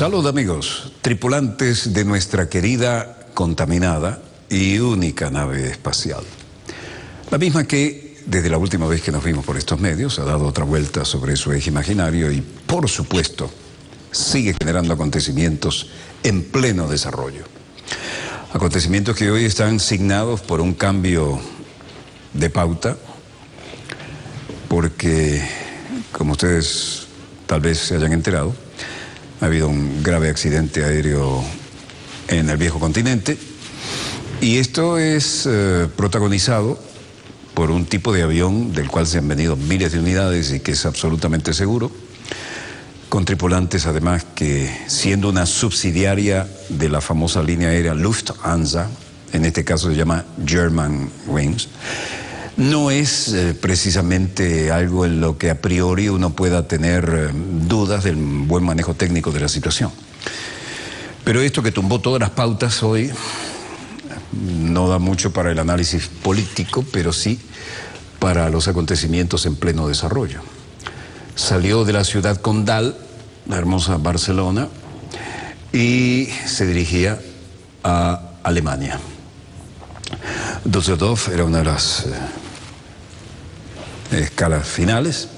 Salud amigos, tripulantes de nuestra querida, contaminada y única nave espacial. La misma que, desde la última vez que nos vimos por estos medios, ha dado otra vuelta sobre su eje imaginario y, por supuesto, sigue generando acontecimientos en pleno desarrollo. Acontecimientos que hoy están signados por un cambio de pauta, porque, como ustedes tal vez se hayan enterado, ha habido un grave accidente aéreo en el viejo continente y esto es eh, protagonizado por un tipo de avión del cual se han venido miles de unidades y que es absolutamente seguro, con tripulantes además que siendo una subsidiaria de la famosa línea aérea Lufthansa, en este caso se llama German Wings, no es eh, precisamente algo en lo que a priori uno pueda tener eh, dudas del buen manejo técnico de la situación. Pero esto que tumbó todas las pautas hoy no da mucho para el análisis político, pero sí para los acontecimientos en pleno desarrollo. Salió de la ciudad condal, la hermosa Barcelona, y se dirigía a Alemania. Düsseldorf era una de las eh, escalas finales.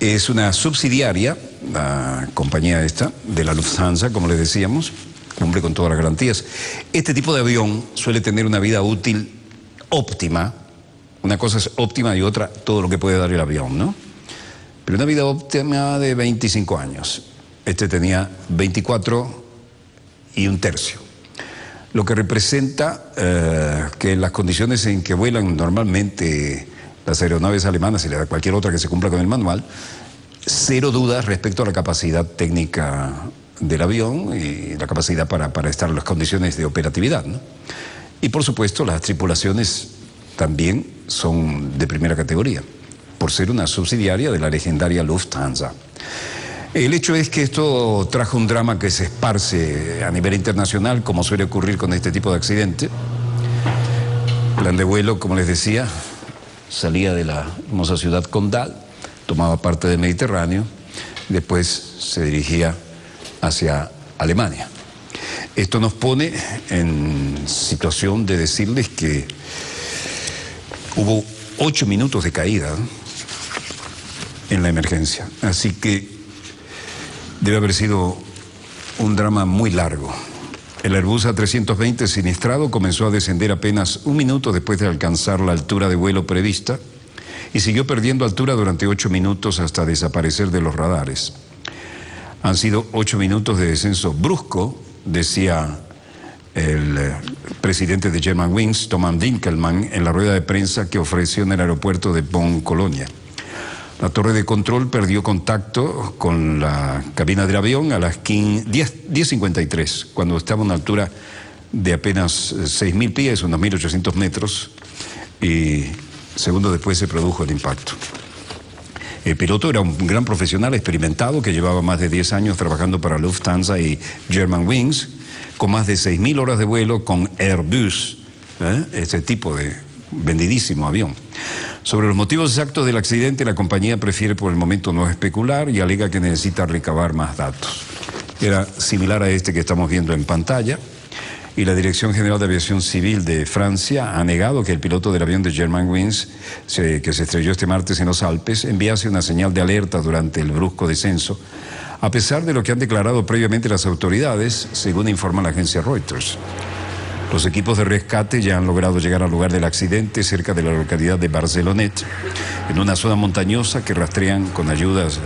Es una subsidiaria, la compañía esta, de la Lufthansa, como les decíamos, cumple con todas las garantías. Este tipo de avión suele tener una vida útil óptima. Una cosa es óptima y otra todo lo que puede dar el avión, ¿no? Pero una vida óptima de 25 años. Este tenía 24 y un tercio. Lo que representa eh, que las condiciones en que vuelan normalmente las aeronaves alemanas y cualquier otra que se cumpla con el manual, cero dudas respecto a la capacidad técnica del avión y la capacidad para, estar en las condiciones de operatividad. Y por supuesto las tripulaciones también son de primera categoría, por ser una subsidiaria de la legendaria Lufthansa. El hecho es que esto trajo un drama que se esparce a nivel internacional, como suele ocurrir con este tipo de accidente. Plan de vuelo, como les decía, salía de la hermosa ciudad condal, tomaba parte del Mediterráneo, después se dirigía hacia Alemania. Esto nos pone en situación de decirles que hubo ocho minutos de caída en la emergencia, así que debe haber sido un drama muy largo. El Airbus A320 siniestrado comenzó a descender apenas un minuto después de alcanzar la altura de vuelo prevista y siguió perdiendo altura durante ocho minutos hasta desaparecer de los radares. Han sido ocho minutos de descenso brusco, decía el eh, presidente de German Wings, Thomas Dinkelmann, en la rueda de prensa que ofreció en el aeropuerto de Bonn, Colonia. La torre de control perdió contacto con la cabina del avión a las 10.53, cuando estaba a una altura de apenas 6.000 pies, unos 1.800 metros, y segundos después se produjo el impacto. El piloto era un gran profesional experimentado que llevaba más de 10 años trabajando para Lufthansa y German Wings, con más de 6.000 horas de vuelo con Airbus, ¿eh? tipo de vendidísimo avión. Sobre los motivos exactos del accidente, la compañía prefiere por el momento no especular y alega que necesita recabar más datos. Era similar a este que estamos viendo en pantalla y la Dirección General de Aviación Civil de Francia ha negado que el piloto del avión de Germanwings, que se estrelló este martes en los Alpes, enviase una señal de alerta durante el brusco descenso, a pesar de lo que han declarado previamente las autoridades, según informa la agencia Reuters. Los equipos de rescate ya han logrado llegar al lugar del accidente cerca de la localidad de Barcelonet, en una zona montañosa que rastrean con ayudas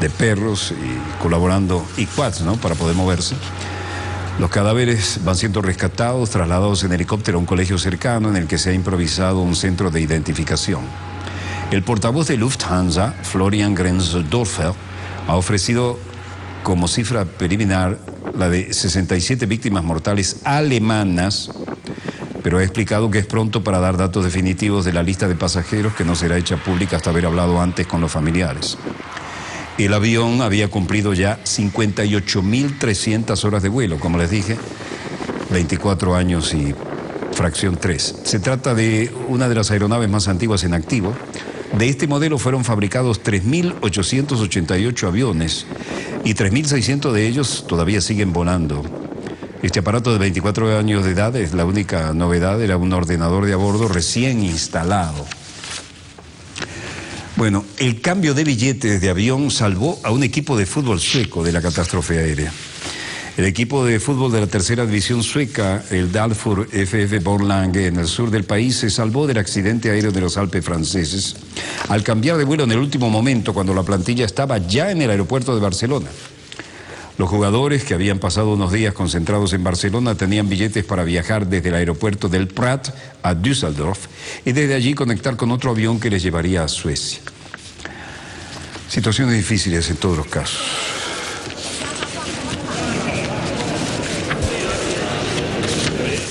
de, perros y colaborando y ¿no? Para poder moverse. Los cadáveres van siendo rescatados, trasladados en helicóptero a un colegio cercano en el que se ha improvisado un centro de identificación. El portavoz de Lufthansa, Florian Grenzdorfer, ha ofrecido como cifra preliminar la de 67 víctimas mortales alemanas, pero ha explicado que es pronto para dar datos definitivos de la lista de pasajeros que no será hecha pública hasta haber hablado antes con los familiares. El avión había cumplido ya 58.300 horas de vuelo, como les dije, 24 años y fracción 3. Se trata de una de las aeronaves más antiguas en activo, De este modelo fueron fabricados 3.888 aviones y 3.600 de ellos todavía siguen volando. Este aparato de 24 años de edad es la única novedad, era un ordenador de a bordo recién instalado. Bueno, el cambio de billetes de avión salvó a un equipo de fútbol sueco de la catástrofe aérea. El equipo de fútbol de la tercera división sueca, el Dalfur FF Borlange, en el sur del país, se salvó del accidente aéreo de los Alpes franceses al cambiar de vuelo en el último momento cuando la plantilla estaba ya en el aeropuerto de Barcelona. Los jugadores que habían pasado unos días concentrados en Barcelona tenían billetes para viajar desde el aeropuerto del Prat a Düsseldorf y desde allí conectar con otro avión que les llevaría a Suecia. Situaciones difíciles en todos los casos.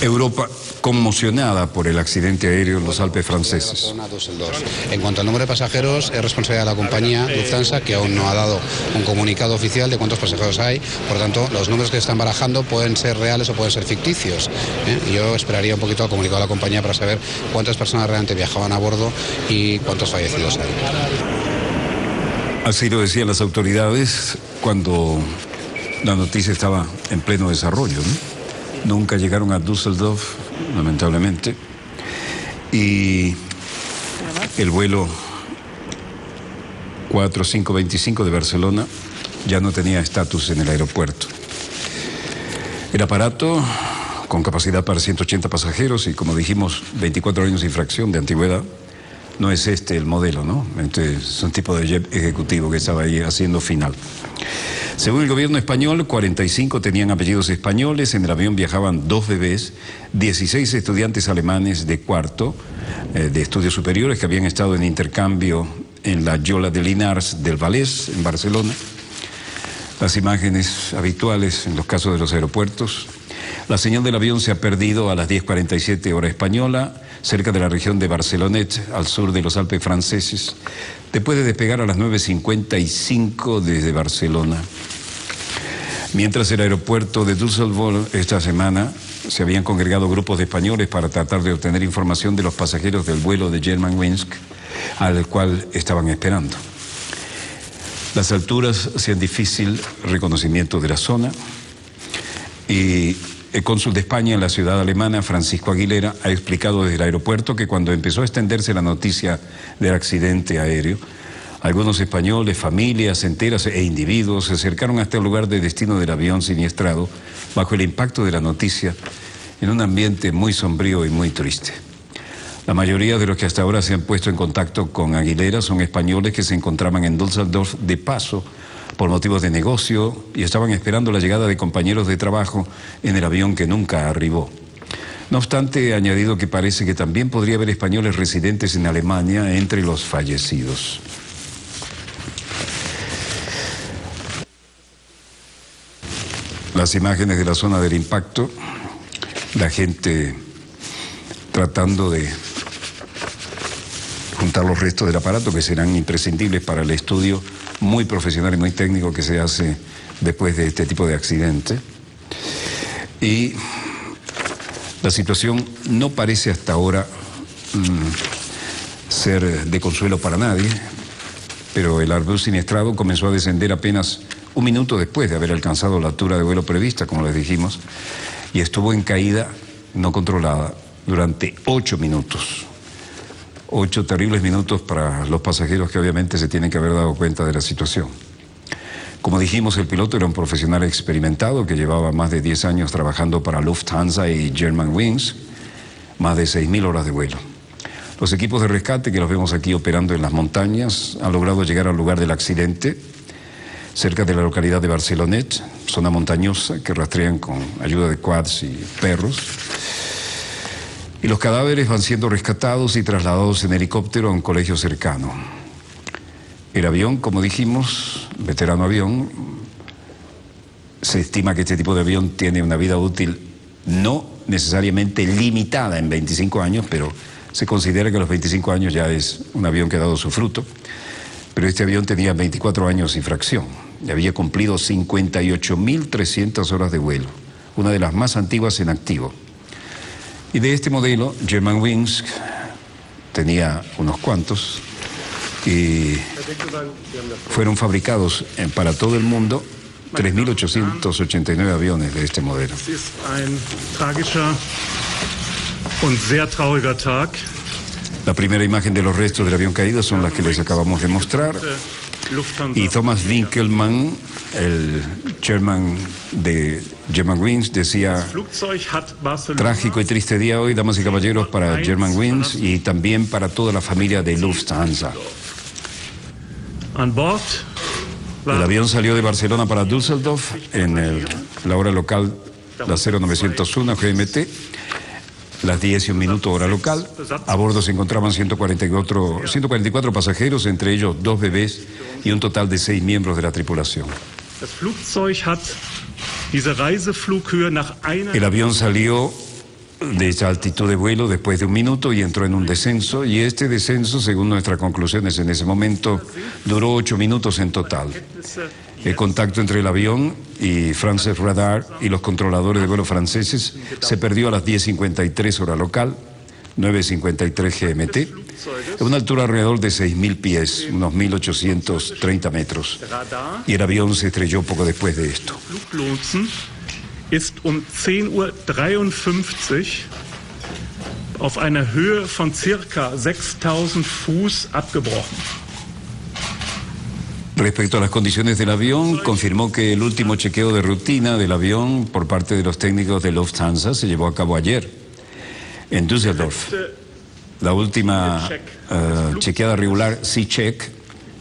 Europa conmocionada por el accidente aéreo en los Alpes franceses. En cuanto al número de pasajeros, es responsabilidad de la compañía Lufthansa, que aún no ha dado un comunicado oficial de cuántos pasajeros hay. Por tanto, los números que están barajando pueden ser reales o pueden ser ficticios. ¿eh? Yo esperaría un poquito al comunicado de la compañía para saber cuántas personas realmente viajaban a bordo y cuántos fallecidos hay. Así lo decían las autoridades cuando la noticia estaba en pleno desarrollo. Nunca llegaron a Düsseldorf lamentablemente. Y el vuelo 4525 de Barcelona ya no tenía estatus en el aeropuerto. El aparato, con capacidad para 180 pasajeros y como dijimos, 24 años de infracción de antigüedad, no es este el modelo, ¿no? es un tipo de jet ejecutivo que estaba ahí haciendo final. Según el gobierno español, 45 tenían apellidos españoles, en el avión viajaban dos bebés, 16 estudiantes alemanes de cuarto eh, de estudios superiores que habían estado en intercambio en la Yola de Linares del Valés, en Barcelona. Las imágenes habituales en los casos de los aeropuertos. La señal del avión se ha perdido a las 10.47 hora española, cerca de la región de Barcelonet, al sur de los Alpes franceses, después de despegar a las 9.55 desde Barcelona. Mientras el aeropuerto de Düsseldorf esta semana se habían congregado grupos de españoles para tratar de obtener información de los pasajeros del vuelo de Germanwings al cual estaban esperando. Las alturas hacían difícil reconocimiento de la zona y el cónsul de España en la ciudad alemana, Francisco Aguilera, ha explicado desde el aeropuerto que cuando empezó a extenderse la noticia del accidente aéreo, algunos españoles, familias enteras e individuos se acercaron hasta el lugar de destino del avión siniestrado bajo el impacto de la noticia en un ambiente muy sombrío y muy triste. La mayoría de los que hasta ahora se han puesto en contacto con Aguilera son españoles que se encontraban en Düsseldorf de paso por motivos de negocio y estaban esperando la llegada de compañeros de trabajo en el avión que nunca arribó. No obstante, ha añadido que parece que también podría haber españoles residentes en Alemania entre los fallecidos. Las imágenes de la zona del impacto, la gente tratando de juntar los restos del aparato que serán imprescindibles para el estudio muy profesional y muy técnico que se hace después de este tipo de accidente. Y la situación no parece hasta ahora mm, ser de consuelo para nadie, pero el Airbus siniestrado comenzó a descender apenas un minuto después de haber alcanzado la altura de vuelo prevista, como les dijimos, y estuvo en caída no controlada durante ocho minutos ocho terribles minutos para los pasajeros que obviamente se tienen que haber dado cuenta de la situación. Como dijimos, el piloto era un profesional experimentado que llevaba más de 10 años trabajando para Lufthansa y Germanwings, más de 6.000 horas de vuelo. Los equipos de rescate que los vemos aquí operando en las montañas han logrado llegar al lugar del accidente, cerca de la localidad de Barcelonet, zona montañosa que rastrean con ayuda de quads y perros y los cadáveres van siendo rescatados y trasladados en helicóptero a un colegio cercano. El avión, como dijimos, veterano avión, se estima que este tipo de avión tiene una vida útil no necesariamente limitada en 25 años, pero se considera que los 25 años ya es un avión que ha dado su fruto. Pero este avión tenía 24 años y fracción y había cumplido 58.300 horas de vuelo, una de las más antiguas en activo. Y de este modelo, Germanwings tenía unos cuantos, y fueron fabricados eh, para todo el mundo 3.889 aviones de este modelo. La primera imagen de los restos del avión caído son las que les acabamos de mostrar. Y Thomas Winkelmann, el chairman de decía, Flugzeug hat Barcelona trágico y triste día hoy, damas y caballeros, para Germanwings y también para toda la familia de Lufthansa. El avión salió de Barcelona para Düsseldorf en la hora local, la 0901 GMT, las 10 y un minuto hora local. A bordo se encontraban 144, 144 pasajeros, entre ellos dos bebés y un total de seis miembros de la tripulación. El avión salió de esa altitud de vuelo después de un minuto y entró en un descenso y este descenso, según nuestras conclusiones en ese momento, duró ocho minutos en total. El contacto entre el avión y Frances Radar y los controladores de vuelo franceses se perdió a las 10.53 hora local, 9.53 GMT, a una altura alrededor de 6.000 pies, unos 1.830 metros. Y el avión se estrelló poco después de esto. Ist um 10.53 Uhr auf einer Höhe von circa 6000 Fuß abgebrochen. Respecto a las condiciones del avión, confirmó que el último chequeo de rutina del avión por parte de los técnicos de Lufthansa se llevó a cabo ayer en Düsseldorf. La última eh, chequeada regular, C-Check,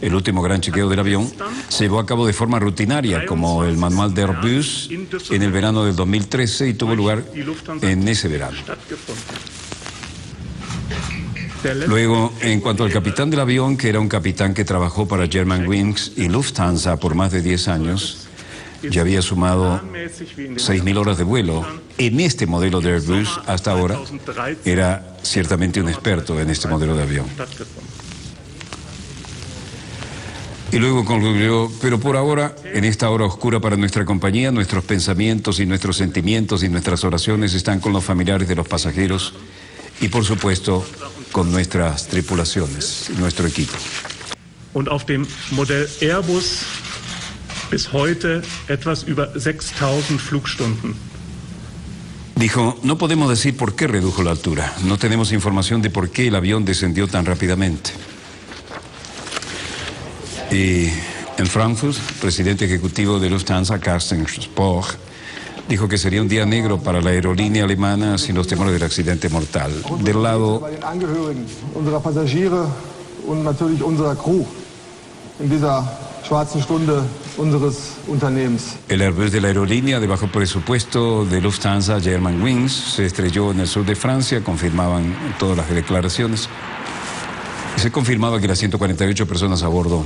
el último gran chequeo del avión, se llevó a cabo de forma rutinaria, como el manual de Airbus, en el verano del 2013 y tuvo lugar en ese verano. Luego, en cuanto al capitán del avión, que era un capitán que trabajó para Germanwings y Lufthansa por más de 10 años, ya había sumado planmäßig wie in den 6.000 horas de vuelo. En este modelo de Airbus, hasta ahora, 2013 era ciertamente un experto en este modelo de avión. Y luego concluyó, pero por ahora, en esta hora oscura para nuestra compañía, nuestros pensamientos y nuestros sentimientos y nuestras oraciones están con los familiares de los pasajeros y, por supuesto, con nuestras tripulaciones, nuestro equipo. Und auf dem Modell Airbus bis heute etwas über 6000 Flugstunden. Dijo, no podemos decir por qué redujo la altura. No tenemos información de por qué el avión descendió tan rápidamente. Y en Frankfurt, el presidente ejecutivo de Lufthansa, Carsten Spohr, dijo que sería un día negro para la aerolínea alemana sin los temores del accidente mortal. Del lado. El Airbus de la aerolínea de bajo presupuesto de Lufthansa Germanwings se estrelló en el sur de Francia, confirmaban todas las declaraciones. Se confirmaba que las 148 personas a bordo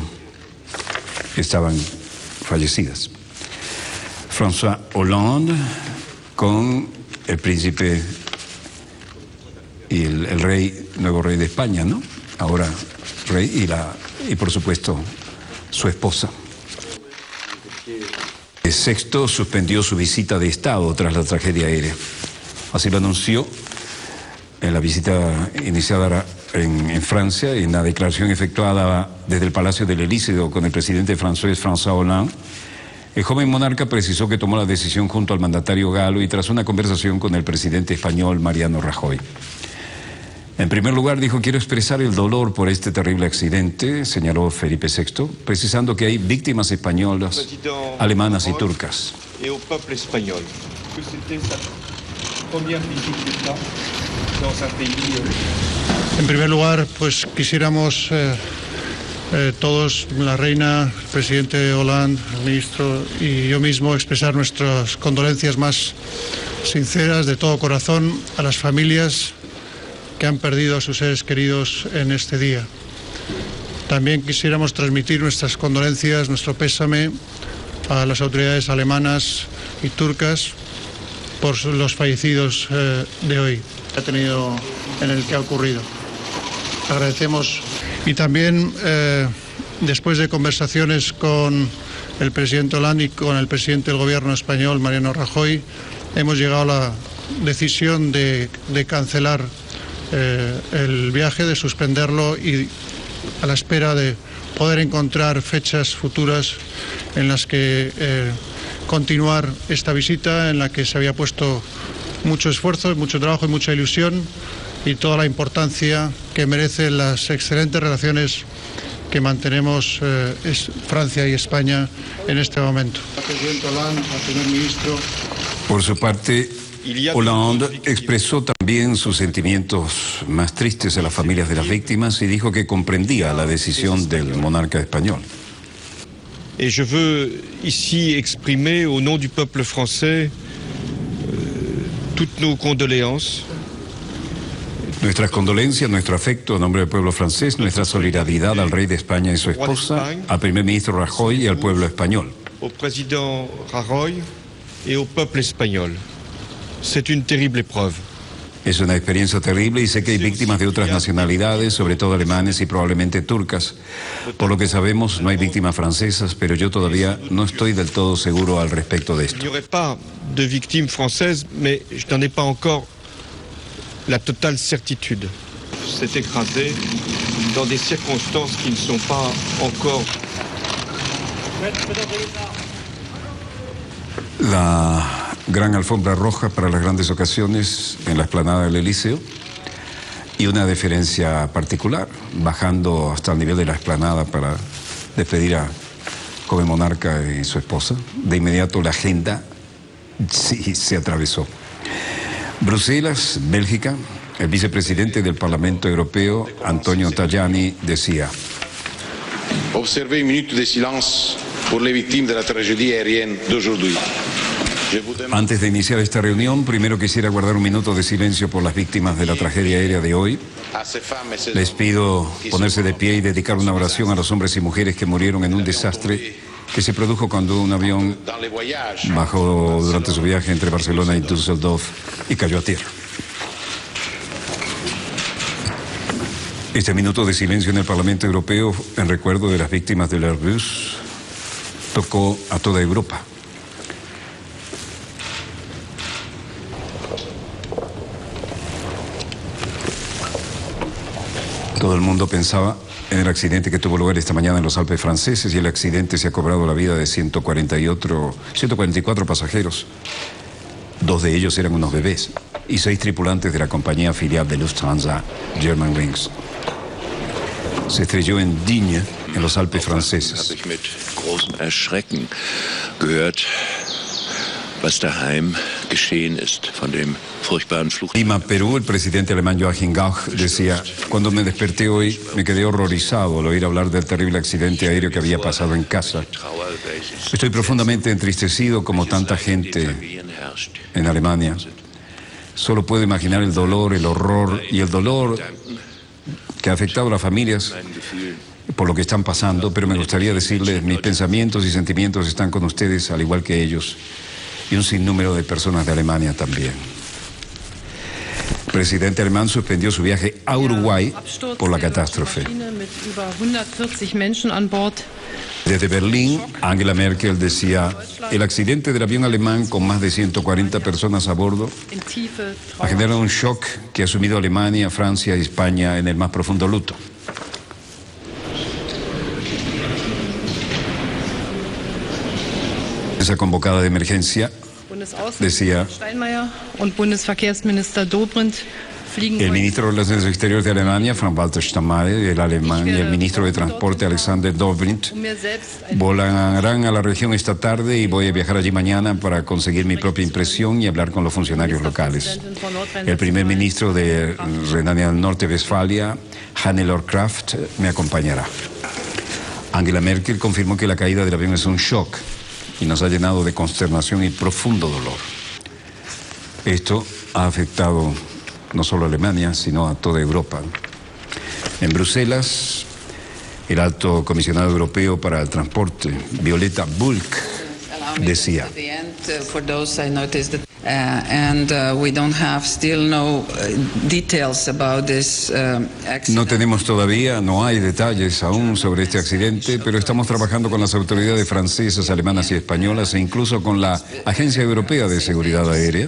estaban fallecidas. François Hollande con el príncipe y el, rey, nuevo rey de España, ¿no? Ahora rey y, la, y por supuesto su esposa. El sexto suspendió su visita de Estado tras la tragedia aérea. Así lo anunció en la visita iniciada en, en Francia, en la declaración efectuada desde el Palacio del Elíseo con el presidente francés François Hollande. El joven monarca precisó que tomó la decisión junto al mandatario galo y tras una conversación con el presidente español Mariano Rajoy. En primer lugar, dijo, quiero expresar el dolor por este terrible accidente, señaló Felipe VI, precisando que hay víctimas españolas, alemanas y turcas. En primer lugar, pues quisiéramos eh, eh, todos, la reina, el presidente Hollande, el ministro y yo mismo expresar nuestras condolencias más sinceras de todo corazón a las familias que han perdido a sus seres queridos en este día. También quisiéramos transmitir nuestras condolencias, nuestro pésame a las autoridades alemanas y turcas por los fallecidos eh, de hoy ha tenido en el que ha ocurrido. Agradecemos. Y también eh, después de conversaciones con el presidente Hollande y con el presidente del gobierno español Mariano Rajoy hemos llegado a la decisión de, cancelar eh, el viaje, de suspenderlo y a la espera de poder encontrar fechas futuras en las que eh, continuar esta visita, en la que se había puesto mucho esfuerzo, mucho trabajo y mucha ilusión y toda la importancia que merecen las excelentes relaciones que mantenemos eh, es Francia y España en este momento. Por su parte, Hollande expresó también sus sentimientos más tristes a las familias de las víctimas y dijo que comprendía la decisión del monarca español. Et je veux ici exprimer au nom du peuple français euh, toutes nos condoléances Nuestras condolencias, nuestro afecto a nombre del pueblo francés, nuestra solidaridad al rey de España y su esposa, al primer ministro Rajoy y al pueblo español. Au président Rajoy et au peuple espagnol. C'est une terrible épreuve. Es una experiencia terrible y sé que hay víctimas de otras nacionalidades, sobre todo alemanes y probablemente turcas. Por lo que sabemos, no hay víctimas francesas, pero yo todavía no estoy del todo seguro al respecto de esto. N'y aurait pas de victimes françaises, mais je n'en ai pas encore la totale certitude. s'est écrasé dans des circonstances qui ne sont pas encore. La gran alfombra roja para las grandes ocasiones en la explanada del Elíseo y una deferencia particular, bajando hasta el nivel de la explanada para despedir a joven monarca y su esposa. De inmediato la agenda sí se atravesó. Bruselas, Bélgica, el vicepresidente del Parlamento Europeo, Antonio Tajani, decía. Observé un minuto de silencio por las víctimas de la tragedia aérea d'aujourd'hui. Antes de iniciar esta reunión, primero quisiera guardar un minuto de silencio por las víctimas de la tragedia aérea de hoy. Les pido ponerse de pie y dedicar una oración a los hombres y mujeres que murieron en un desastre que se produjo cuando un avión bajó durante su viaje entre Barcelona y Düsseldorf y cayó a tierra. Este minuto de silencio en el Parlamento Europeo en recuerdo de las víctimas del Airbus tocó a toda Europa. Todo el mundo pensaba en el accidente que tuvo lugar esta mañana en los Alpes franceses y el accidente se ha cobrado la vida de 148, 144 pasajeros. Dos de ellos eran unos bebés y seis tripulantes de la compañía filial de Lufthansa, Germanwings. Se estrelló en Digne, en los Alpes franceses. Lima, Perú, el presidente alemán Joachim Gauch decía, cuando me desperté hoy me quedé horrorizado al oír hablar del terrible accidente aéreo que había pasado en casa. Estoy profundamente entristecido como tanta gente en Alemania. Solo puedo imaginar el dolor, el horror y el dolor que ha afectado a las familias por lo que están pasando, pero me gustaría decirles, mis pensamientos y sentimientos están con ustedes, al igual que ellos y un sinnúmero de personas de Alemania también. El presidente alemán suspendió su viaje a Uruguay por la catástrofe. Desde Berlín, Angela Merkel decía, el accidente del avión alemán con más de 140 personas a bordo ha generado un shock que ha sumido a Alemania, Francia y España en el más profundo luto. Esa convocada de emergencia decía el ministro de Relaciones Exteriores de Alemania, Frank-Walter Steinmeier, el alemán y el ministro de Transporte, Alexander Dobrindt, volarán a la región esta tarde y voy a viajar allí mañana para conseguir mi propia impresión y hablar con los funcionarios locales. El primer ministro de Renania del Norte-Westfalia, Hannelore Kraft, me acompañará. Angela Merkel confirmó que la caída del avión es un shock y nos ha llenado de consternación y profundo dolor. Esto ha afectado no solo a Alemania, sino a toda Europa. En Bruselas, el alto comisionado europeo para el transporte, Violeta Bulk, decía. No tenemos todavía, no hay detalles aún sobre este accidente, pero estamos trabajando con las autoridades francesas, alemanas y españolas e incluso con la Agencia Europea de Seguridad Aérea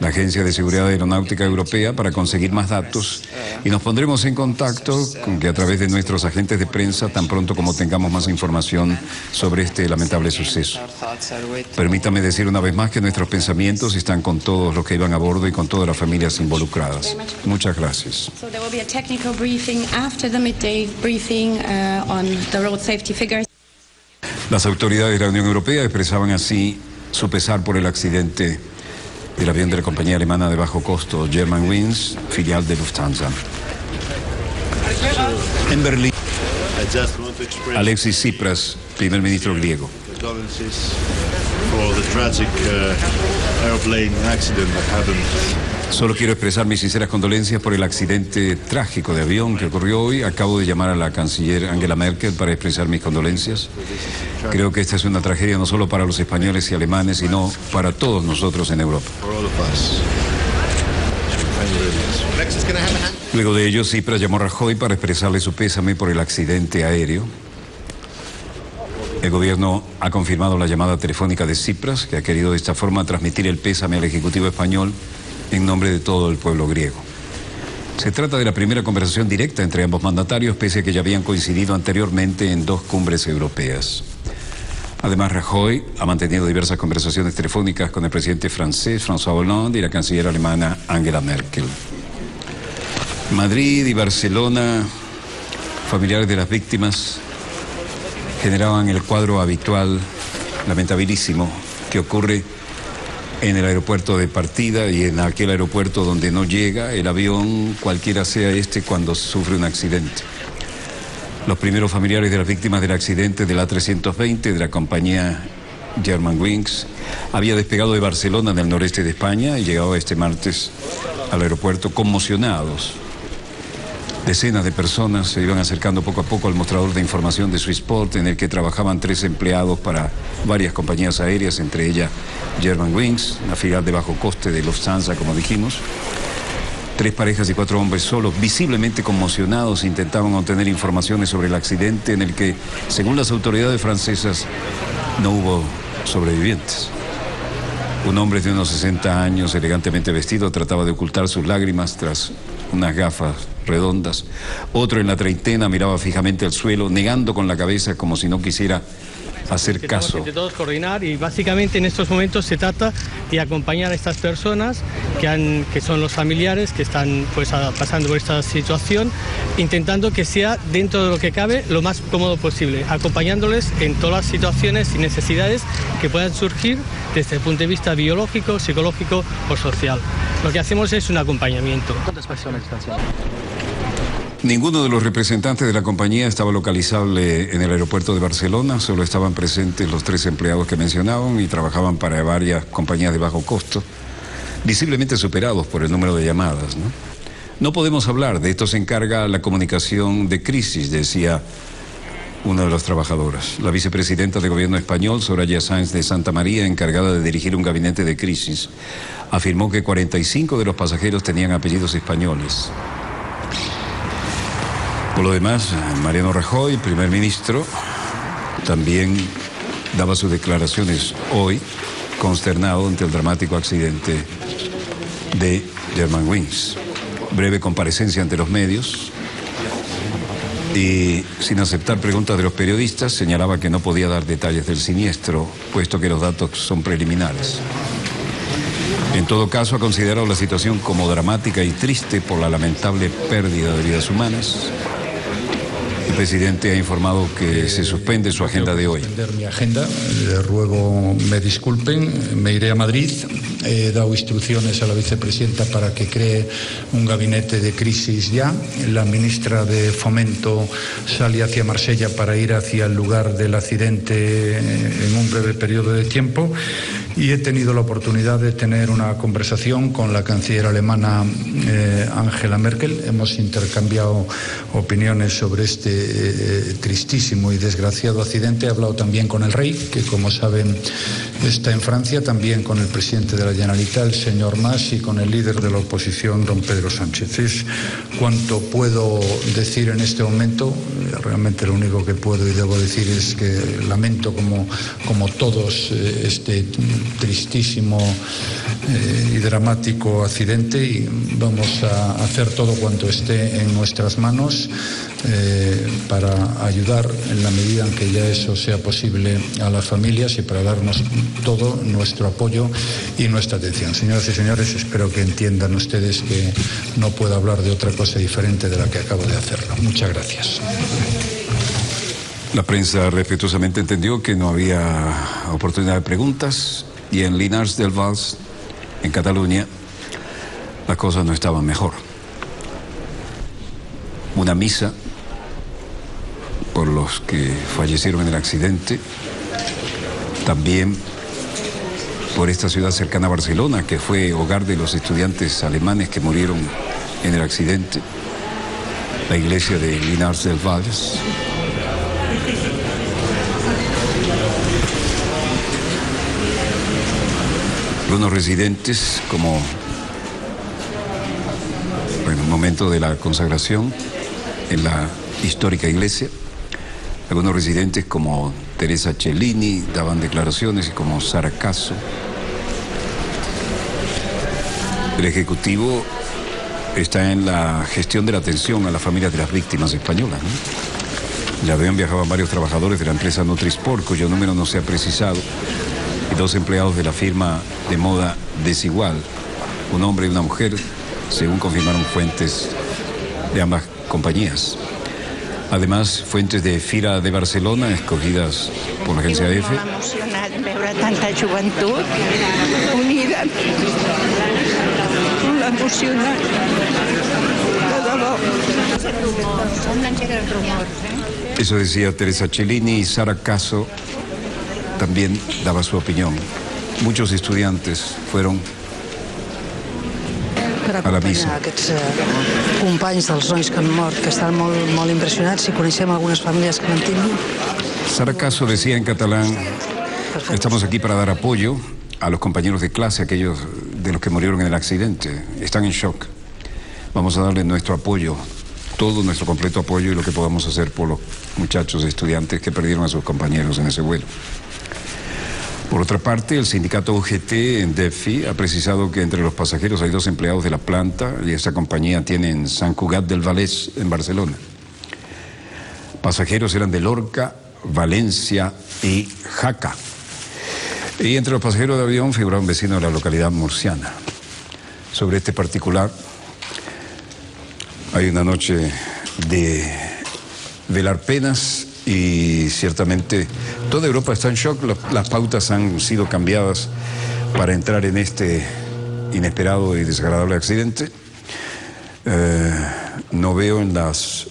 la Agencia de Seguridad Aeronáutica Europea, para conseguir más datos y nos pondremos en contacto con que a través de nuestros agentes de prensa, tan pronto como tengamos más información sobre este lamentable suceso. Permítame decir una vez más que nuestros pensamientos están con todos los que iban a bordo y con todas las familias involucradas. Muchas gracias. Uh. Las autoridades de la Unión Europea expresaban así su pesar por el accidente del avión de la compañía alemana de bajo costo Germanwings, filial de Lufthansa. En Berlín, Alexis Tsipras, primer ministro griego. For the tragic uh, airplane accident that happened. Solo quiero expresar mis sinceras condolencias por el accidente trágico de avión que ocurrió hoy. Acabo de llamar a la canciller Angela Merkel para expresar mis condolencias. Creo que esta es una tragedia no solo para los españoles y alemanes, sino para todos nosotros en Europa. Luego de ello, Cipras llamó a Rajoy para expresarle su pésame por el accidente aéreo. El gobierno ha confirmado la llamada telefónica de Cipras, que ha querido de esta forma transmitir el pésame al Ejecutivo español en nombre de todo el pueblo griego. Se trata de la primera conversación directa entre ambos mandatarios, pese a que ya habían coincidido anteriormente en dos cumbres europeas. Además, Rajoy ha mantenido diversas conversaciones telefónicas con el presidente francés François Hollande y la canciller alemana Angela Merkel. Madrid y Barcelona, familiares de las víctimas, generaban el cuadro habitual, lamentabilísimo, que ocurre en el aeropuerto de partida y en aquel aeropuerto donde no llega el avión, cualquiera sea este, cuando sufre un accidente. Los primeros familiares de las víctimas del accidente del A320 de la compañía Germanwings había despegado de Barcelona en el noreste de España y llegaba este martes al aeropuerto conmocionados. Decenas de personas se iban acercando poco a poco al mostrador de información de Swissport en el que trabajaban tres empleados para varias compañías aéreas, entre ellas Germanwings, una filial de bajo coste de Lufthansa, como dijimos. Tres parejas y cuatro hombres solos, visiblemente conmocionados, intentaban obtener informaciones sobre el accidente en el que, según las autoridades francesas, no hubo sobrevivientes. Un hombre de unos 60 años, elegantemente vestido, trataba de ocultar sus lágrimas tras unas gafas redondas. Otro en la treintena miraba fijamente al suelo, negando con la cabeza como si no quisiera hacer Estamos caso. entre todos coordinar y básicamente en estos momentos se trata de acompañar a estas personas que, han, que son los familiares que están pues a- pasando por esta situación, intentando que sea dentro de lo que cabe lo más cómodo posible, acompañándoles en todas las situaciones y necesidades que puedan surgir desde el punto de vista biológico, psicológico o social. Lo que hacemos es un acompañamiento. ¿Cuántas personas están Ninguno de los representantes de la compañía estaba localizable en el aeropuerto de Barcelona, solo estaban presentes los tres empleados que mencionaban y trabajaban para varias compañías de bajo costo, visiblemente superados por el número de llamadas. ¿no? Podemos hablar, de esto se encarga la comunicación de crisis, decía una de las trabajadoras. La vicepresidenta de gobierno español, Soraya Sáenz de Santa María, encargada de dirigir un gabinete de crisis, afirmó que 45 de los pasajeros tenían apellidos españoles. Por lo demás, Mariano Rajoy, primer ministro, también daba sus declaraciones hoy, consternado ante el dramático accidente de Germanwings. Breve comparecencia ante los medios y, sin aceptar preguntas de los periodistas, señalaba que no podía dar detalles del siniestro, puesto que los datos son preliminares. En todo caso, ha considerado la situación como dramática y triste por la lamentable pérdida de vidas humanas. El presidente ha informado que se suspende su agenda de hoy. mi agenda. Le ruego me disculpen. Me iré a Madrid. He dado instrucciones a la vicepresidenta para que cree un gabinete de crisis ya. La ministra de Fomento sale hacia Marsella para ir hacia el lugar del accidente en un breve periodo de tiempo. Y he tenido la oportunidad de tener una conversación con la canciller alemana eh, Angela Merkel. Hemos intercambiado opiniones sobre este eh, tristísimo y desgraciado accidente. He hablado también con el rey, que como saben está en Francia, también con el presidente de la Generalitat, el señor Mas, y con el líder de la oposición, don Pedro Sánchez. Es cuanto puedo decir en este momento. Realmente lo único que puedo y debo decir es que lamento como, como todos eh, este tristísimo eh, y dramático accidente y vamos a hacer todo cuanto esté en nuestras manos eh, para ayudar en la medida en que ya eso sea posible a las familias y para darnos todo nuestro apoyo y nuestra atención. Señoras y señores, espero que entiendan ustedes que no puedo hablar de otra cosa diferente de la que acabo de hacerlo. Muchas gracias. La prensa respetuosamente entendió que no había oportunidad de preguntas y en Linares del Vals, en Cataluña, las cosas no estaban mejor. Una misa por los que fallecieron en el accidente, también por esta ciudad cercana a Barcelona, que fue hogar de los estudiantes alemanes que murieron en el accidente, la iglesia de Linares del Vals. Algunos residentes, como en el momento de la consagración en la histórica iglesia, algunos residentes como Teresa Cellini daban declaraciones y como Sara Caso. El Ejecutivo está en la gestión de la atención a las familias de las víctimas españolas. Ya habían viajado varios trabajadores de la empresa Nutrisport, cuyo número no se ha precisado, y dos empleados de la firma de moda Desigual, un hombre y una mujer, según confirmaron fuentes de ambas compañías. Además, fuentes de FIRA de Barcelona, escogidas por la agencia EFE, tanta unida. Eso decía Teresa Cellini y Sara Caso también daba su opinión. Muchos estudiantes fueron per a la missa. acompanyar aquests eh, companys dels nois que han mort, que estan molt, molt impressionats. Si coneixem algunes famílies que l'han tingut, Sara Caso decía en catalán, estamos aquí para dar apoyo a los compañeros de clase, aquellos de los que murieron en el accidente. Están en shock. Vamos a darles nuestro apoyo, todo nuestro completo apoyo y lo que podamos hacer por los muchachos estudiantes que perdieron a sus compañeros en ese vuelo. Por otra parte, el sindicato UGT en DEFI ha precisado que entre los pasajeros hay dos empleados de la planta y esta compañía tiene en San Cugat del Valés, en Barcelona. Pasajeros eran de Lorca, Valencia y Jaca. Y entre los pasajeros de avión figuraba un vecino de la localidad murciana. Sobre este particular hay una noche de velar penas y ciertamente toda Europa está en shock. Las, pautas han sido cambiadas para entrar en este inesperado y desagradable accidente. Eh, no veo en las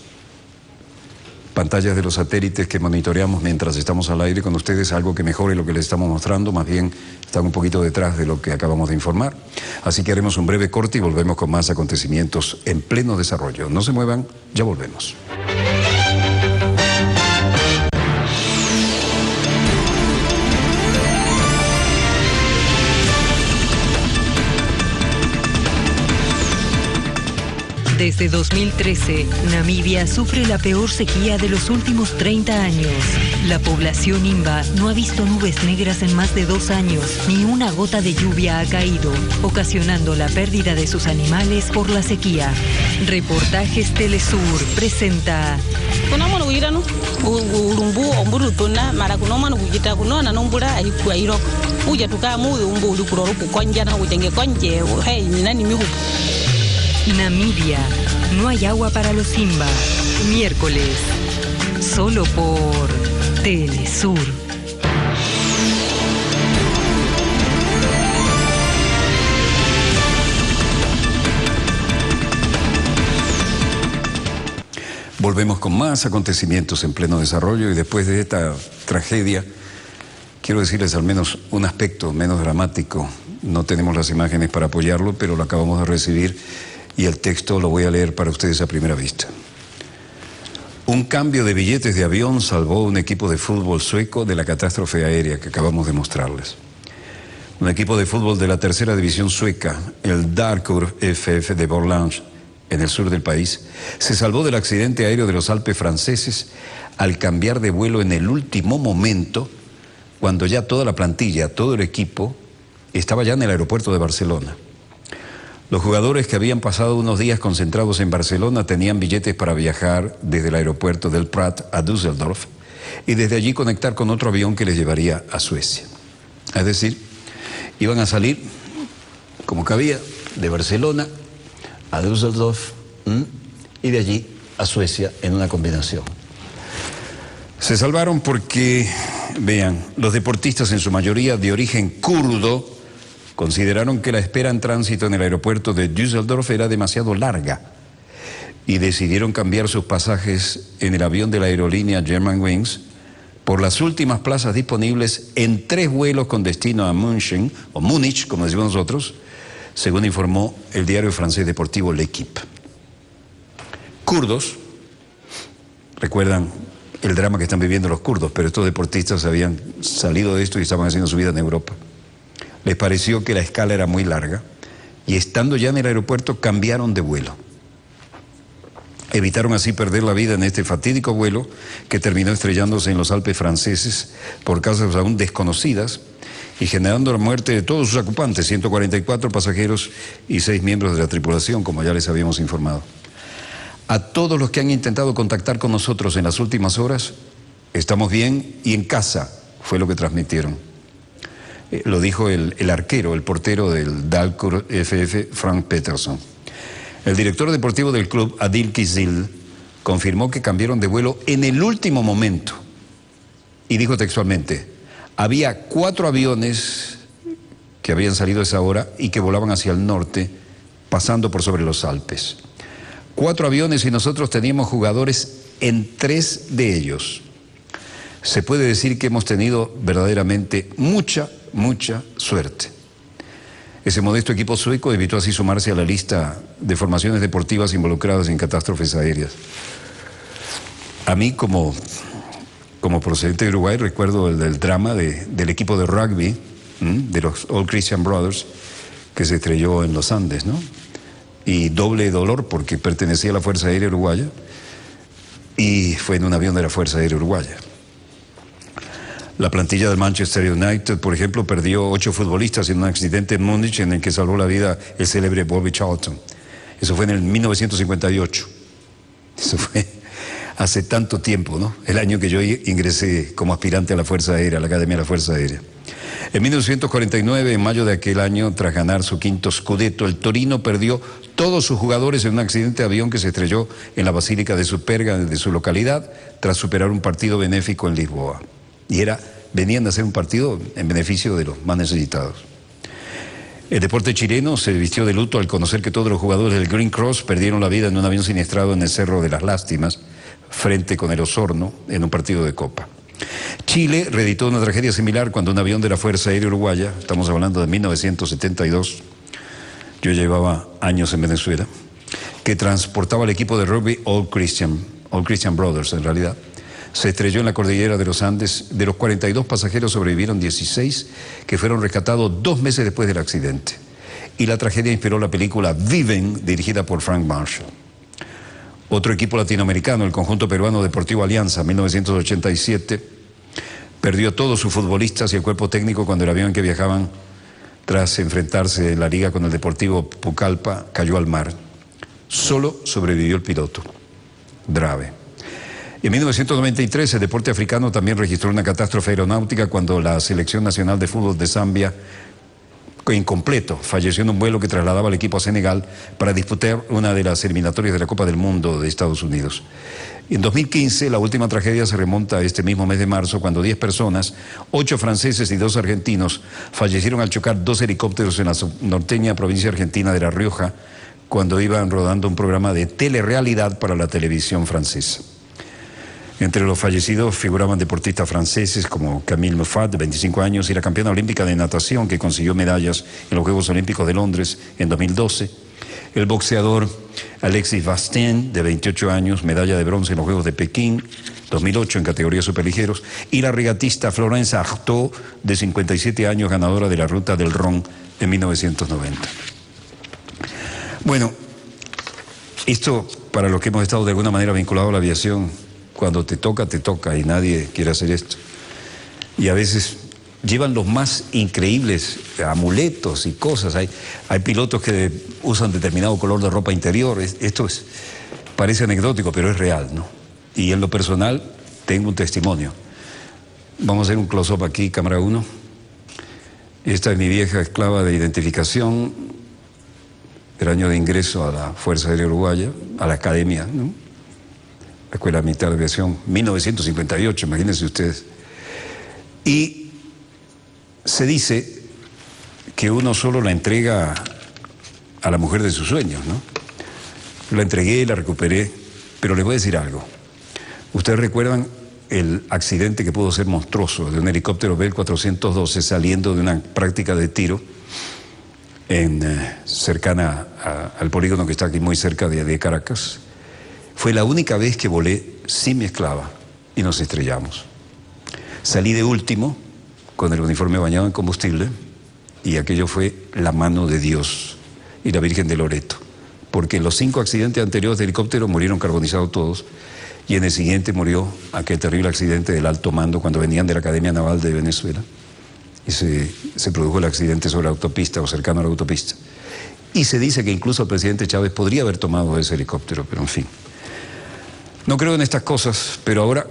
pantallas de los satélites que monitoreamos mientras estamos al aire con ustedes algo que mejore lo que les estamos mostrando, más bien están un poquito detrás de lo que acabamos de informar. Así que haremos un breve corte y volvemos con más acontecimientos en pleno desarrollo. No se muevan, ya volvemos. Desde 2013, Namibia sufre la peor sequía de los últimos 30 años. La población imba no ha visto nubes negras en más de dos años, ni una gota de lluvia ha caído, ocasionando la pérdida de sus animales por la sequía. Reportajes Telesur presenta Namibia. No hay agua para los Simba. Miércoles. Solo por Telesur. Volvemos con más acontecimientos en pleno desarrollo y después de esta tragedia, quiero decirles al menos un aspecto menos dramático. No tenemos las imágenes para apoyarlo, pero lo acabamos de recibir y el texto lo voy a leer para ustedes a primera vista. Un cambio de billetes de avión salvó un equipo de fútbol sueco de la catástrofe aérea que acabamos de mostrarles. Un equipo de fútbol de la tercera división sueca, el Darkur FF de Borlange, en el sur del país, se salvó del accidente aéreo de los Alpes franceses al cambiar de vuelo en el último momento, cuando ya toda la plantilla, todo el equipo, estaba ya en el aeropuerto de Barcelona. Los jugadores que habían pasado unos días concentrados en Barcelona tenían billetes para viajar desde el aeropuerto del Prat a Düsseldorf y desde allí conectar con otro avión que les llevaría a Suecia. Es decir, iban a salir, como cabía, de Barcelona a Düsseldorf y de allí a Suecia en una combinación. Se salvaron porque, vean, los deportistas en su mayoría de origen kurdo consideraron que la espera en tránsito en el aeropuerto de Düsseldorf era demasiado larga y decidieron cambiar sus pasajes en el avión de la aerolínea Germanwings por las últimas plazas disponibles en tres vuelos con destino a München, o Múnich, como decimos nosotros, según informó el diario francés deportivo L'Equipe. Kurdos, recuerdan el drama que están viviendo los kurdos, pero estos deportistas habían salido de esto y estaban haciendo su vida en Europa. Les pareció que la escala era muy larga y estando ya en el aeropuerto cambiaron de vuelo. Evitaron así perder la vida en este fatídico vuelo que terminó estrellándose en los Alpes franceses por causas aún desconocidas y generando la muerte de todos sus ocupantes, 144 pasajeros y seis miembros de la tripulación, como ya les habíamos informado. A todos los que han intentado contactar con nosotros en las últimas horas, estamos bien y en casa, fue lo que transmitieron. Lo dijo el, el arquero, el portero del Dalkur FF, Frank Peterson. El director deportivo del club, Adil Kizil, confirmó que cambiaron de vuelo en el último momento y dijo textualmente, había cuatro aviones que habían salido a esa hora y que volaban hacia el norte, pasando por sobre los Alpes. Cuatro aviones y nosotros teníamos jugadores en tres de ellos. Se puede decir que hemos tenido verdaderamente mucha, mucha suerte. Ese modesto equipo sueco evitó así sumarse a la lista de formaciones deportivas involucradas en catástrofes aéreas. A mí, como, como procedente de Uruguay, recuerdo el drama de- del equipo de rugby, de los All Christian Brothers, que se estrelló en los Andes, ¿no? Y doble dolor porque pertenecía a la Fuerza Aérea Uruguaya y fue en un avión de la Fuerza Aérea Uruguaya. La plantilla del Manchester United, por ejemplo, perdió ocho futbolistas en un accidente en Múnich en el que salvó la vida el célebre Bobby Charlton. Eso fue en el 1958. Eso fue hace tanto tiempo, ¿no? El año que yo ingresé como aspirante a la Fuerza Aérea, a la Academia de la Fuerza Aérea. En 1949, en mayo de aquel año, tras ganar su quinto scudetto, el Torino perdió todos sus jugadores en un accidente de avión que se estrelló en la Basílica de Superga, de su localidad, tras superar un partido benéfico en Lisboa. Y era, venían de hacer un partido en beneficio de los más necesitados. El deporte chileno se vistió de luto al conocer que todos los jugadores del Green Cross perdieron la vida en un avión siniestrado en el Cerro de las Lástimas, frente con el Osorno, en un partido de Copa. Chile reeditó una tragedia similar cuando un avión de la Fuerza Aérea Uruguaya, estamos hablando de 1972, yo llevaba años en Venezuela, que transportaba al equipo de rugby All Christian, All Christian Brothers en realidad, se estrelló en la cordillera de los Andes. De los 42 pasajeros sobrevivieron 16 que fueron rescatados dos meses después del accidente. Y la tragedia inspiró la película Viven, dirigida por Frank Marshall. Otro equipo latinoamericano, el conjunto peruano Deportivo Alianza, 1987, perdió todos sus futbolistas y el cuerpo técnico cuando el avión en que viajaban, tras enfrentarse en la liga con el Deportivo Pucallpa, cayó al mar. Solo sobrevivió el piloto. Grave. En 1993 el deporte africano también registró una catástrofe aeronáutica cuando la Selección Nacional de Fútbol de Zambia, incompleto, falleció en un vuelo que trasladaba al equipo a Senegal para disputar una de las eliminatorias de la Copa del Mundo de Estados Unidos. En 2015 la última tragedia se remonta a este mismo mes de marzo cuando 10 personas, 8 franceses y 2 argentinos, fallecieron al chocar dos helicópteros en la norteña provincia argentina de La Rioja cuando iban rodando un programa de telerrealidad para la televisión francesa. Entre los fallecidos figuraban deportistas franceses como Camille Muffat, de 25 años, y la campeona olímpica de natación que consiguió medallas en los Juegos Olímpicos de Londres en 2012. El boxeador Alexis Bastien, de 28 años, medalla de bronce en los Juegos de Pekín 2008 en categoría superligeros. Y la regatista Florence Artaud, de 57 años, ganadora de la Ruta del Ron en 1990. Bueno, esto para los que hemos estado de alguna manera vinculados a la aviación, cuando te toca, te toca y nadie quiere hacer esto. Y a veces llevan los más increíbles amuletos y cosas. Hay, hay pilotos que usan determinado color de ropa interior. Es- Esto es, parece anecdótico, pero es real, ¿no? Y en lo personal tengo un testimonio. Vamos a hacer un close-up aquí, cámara 1. Esta es mi vieja esclava de identificación del año de ingreso a la Fuerza Aérea Uruguaya, a la academia, ¿no? La Escuela Militar de Aviación, 1958, imagínense ustedes. Y se dice que uno solo la entrega a la mujer de sus sueños, ¿no? La entregué, la recuperé, pero les voy a decir algo. Ustedes recuerdan el accidente que pudo ser monstruoso de un helicóptero Bell 412 saliendo de una práctica de tiro eh, cercana al polígono que está aquí muy cerca de Caracas. Fue la única vez que volé sin mi esclava y nos estrellamos. Salí de último con el uniforme bañado en combustible y aquello fue la mano de Dios y la Virgen de Loreto. Porque en los cinco accidentes anteriores de helicóptero murieron carbonizados todos y en el siguiente murió aquel terrible accidente del alto mando cuando venían de la Academia Naval de Venezuela y se, se produjo el accidente sobre la autopista o cercano a la autopista. Y se dice que incluso el presidente Chávez podría haber tomado ese helicóptero, pero en fin. No creo en estas cosas, pero ahora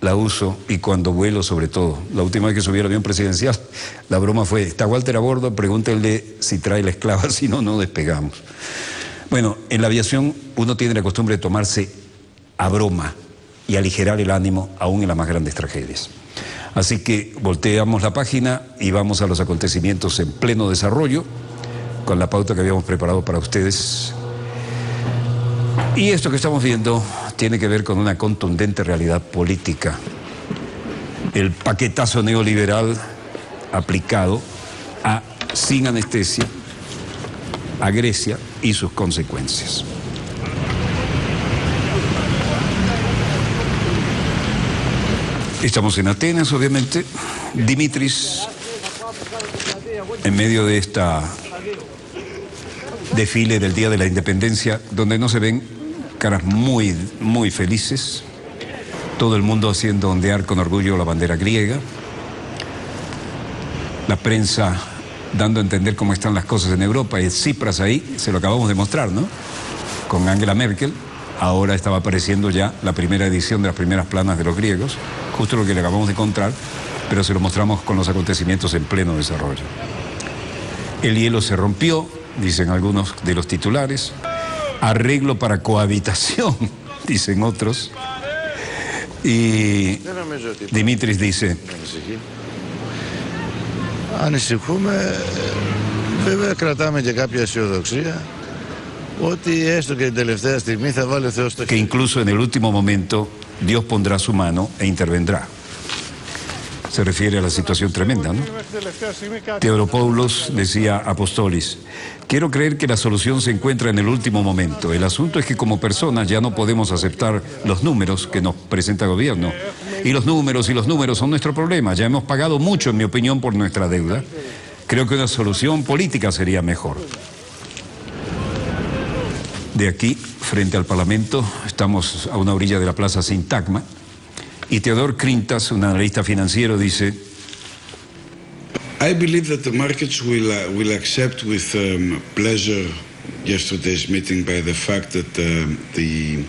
la uso y cuando vuelo sobre todo. La última vez que subí al avión presidencial, la broma fue, ¿está Walter a bordo? Pregúntenle si trae la esclava, si no, no despegamos. Bueno, en la aviación uno tiene la costumbre de tomarse a broma y aligerar el ánimo aún en las más grandes tragedias. Así que volteamos la página y vamos a los acontecimientos en pleno desarrollo con la pauta que habíamos preparado para ustedes. Y esto que estamos viendo tiene que ver con una contundente realidad política. El paquetazo neoliberal aplicado a, sin anestesia a Grecia y sus consecuencias. Estamos en Atenas, obviamente. Dimitris, en medio de esta desfile del Día de la Independencia, donde no se ven caras muy, muy felices, todo el mundo haciendo ondear con orgullo la bandera griega, la prensa dando a entender cómo están las cosas en Europa, y Tsipras ahí, se lo acabamos de mostrar, ¿no? Con Angela Merkel, ahora estaba apareciendo ya la primera edición de las primeras planas de los griegos, justo lo que le acabamos de encontrar, pero se lo mostramos con los acontecimientos en pleno desarrollo. El hielo se rompió, dicen algunos de los titulares Arreglo para cohabitación, dicen otros. Y Dimitris dice, Ανησυχούμε, βέβαια κρατάμε και κάποια αισιοδοξία ότι έστω και την τελευταία στιγμή θα βάλει ο Θεός το que incluso en el último momento Dios pondrá su mano e intervendrá. Se refiere a la situación tremenda, ¿no? Teodopoulos decía Apostolis, quiero creer que la solución se encuentra en el último momento. El asunto es que como personas ya no podemos aceptar los números que nos presenta el gobierno. Y los números y los números son nuestro problema. Ya hemos pagado mucho, en mi opinión, por nuestra deuda. Creo que una solución política sería mejor. De aquí, frente al Parlamento, estamos a una orilla de la Plaza Sintagma, y Teodor Crintas, un analista financiero, dice, I believe that the markets will, uh, will accept with um, pleasure yesterday's meeting by the fact that um, the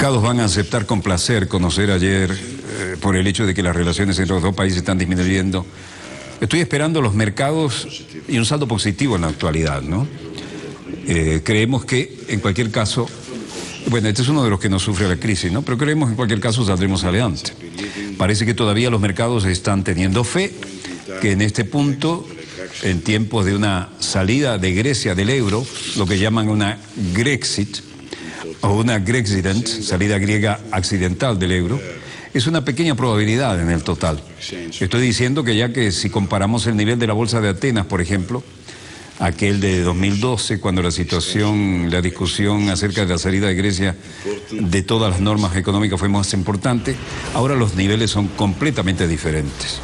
Mercados van a aceptar con placer conocer ayer eh, por el hecho de que las relaciones entre los dos países están disminuyendo. Estoy esperando los mercados y un saldo positivo en la actualidad, ¿no? Eh, creemos que en cualquier caso, bueno, este es uno de los que nos sufre la crisis, ¿no? Pero creemos que en cualquier caso saldremos adelante. Parece que todavía los mercados están teniendo fe que en este punto, en tiempos de una salida de Grecia del euro, lo que llaman una Grexit, o una Grexident, salida griega accidental del euro, es una pequeña probabilidad en el total. Estoy diciendo que ya que si comparamos el nivel de la Bolsa de Atenas, por ejemplo, aquel de 2012, cuando la situación, la discusión acerca de la salida de Grecia de todas las normas económicas fue más importante, ahora los niveles son completamente diferentes.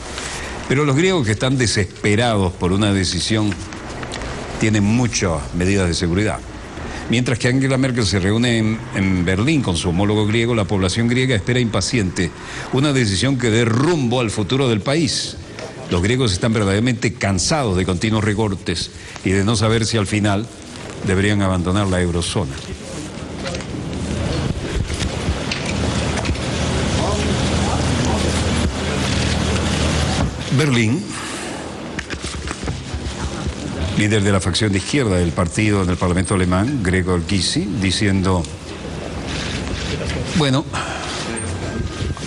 Pero los griegos que están desesperados por una decisión tienen muchas medidas de seguridad. Mientras que Angela Merkel se reúne en, en, Berlín con su homólogo griego, la población griega espera impaciente una decisión que dé rumbo al futuro del país. Los griegos están verdaderamente cansados de continuos recortes y de no saber si al final deberían abandonar la eurozona. Berlín, líder de la facción de izquierda del partido en el Parlamento alemán, Gregor Gysi, diciendo, bueno,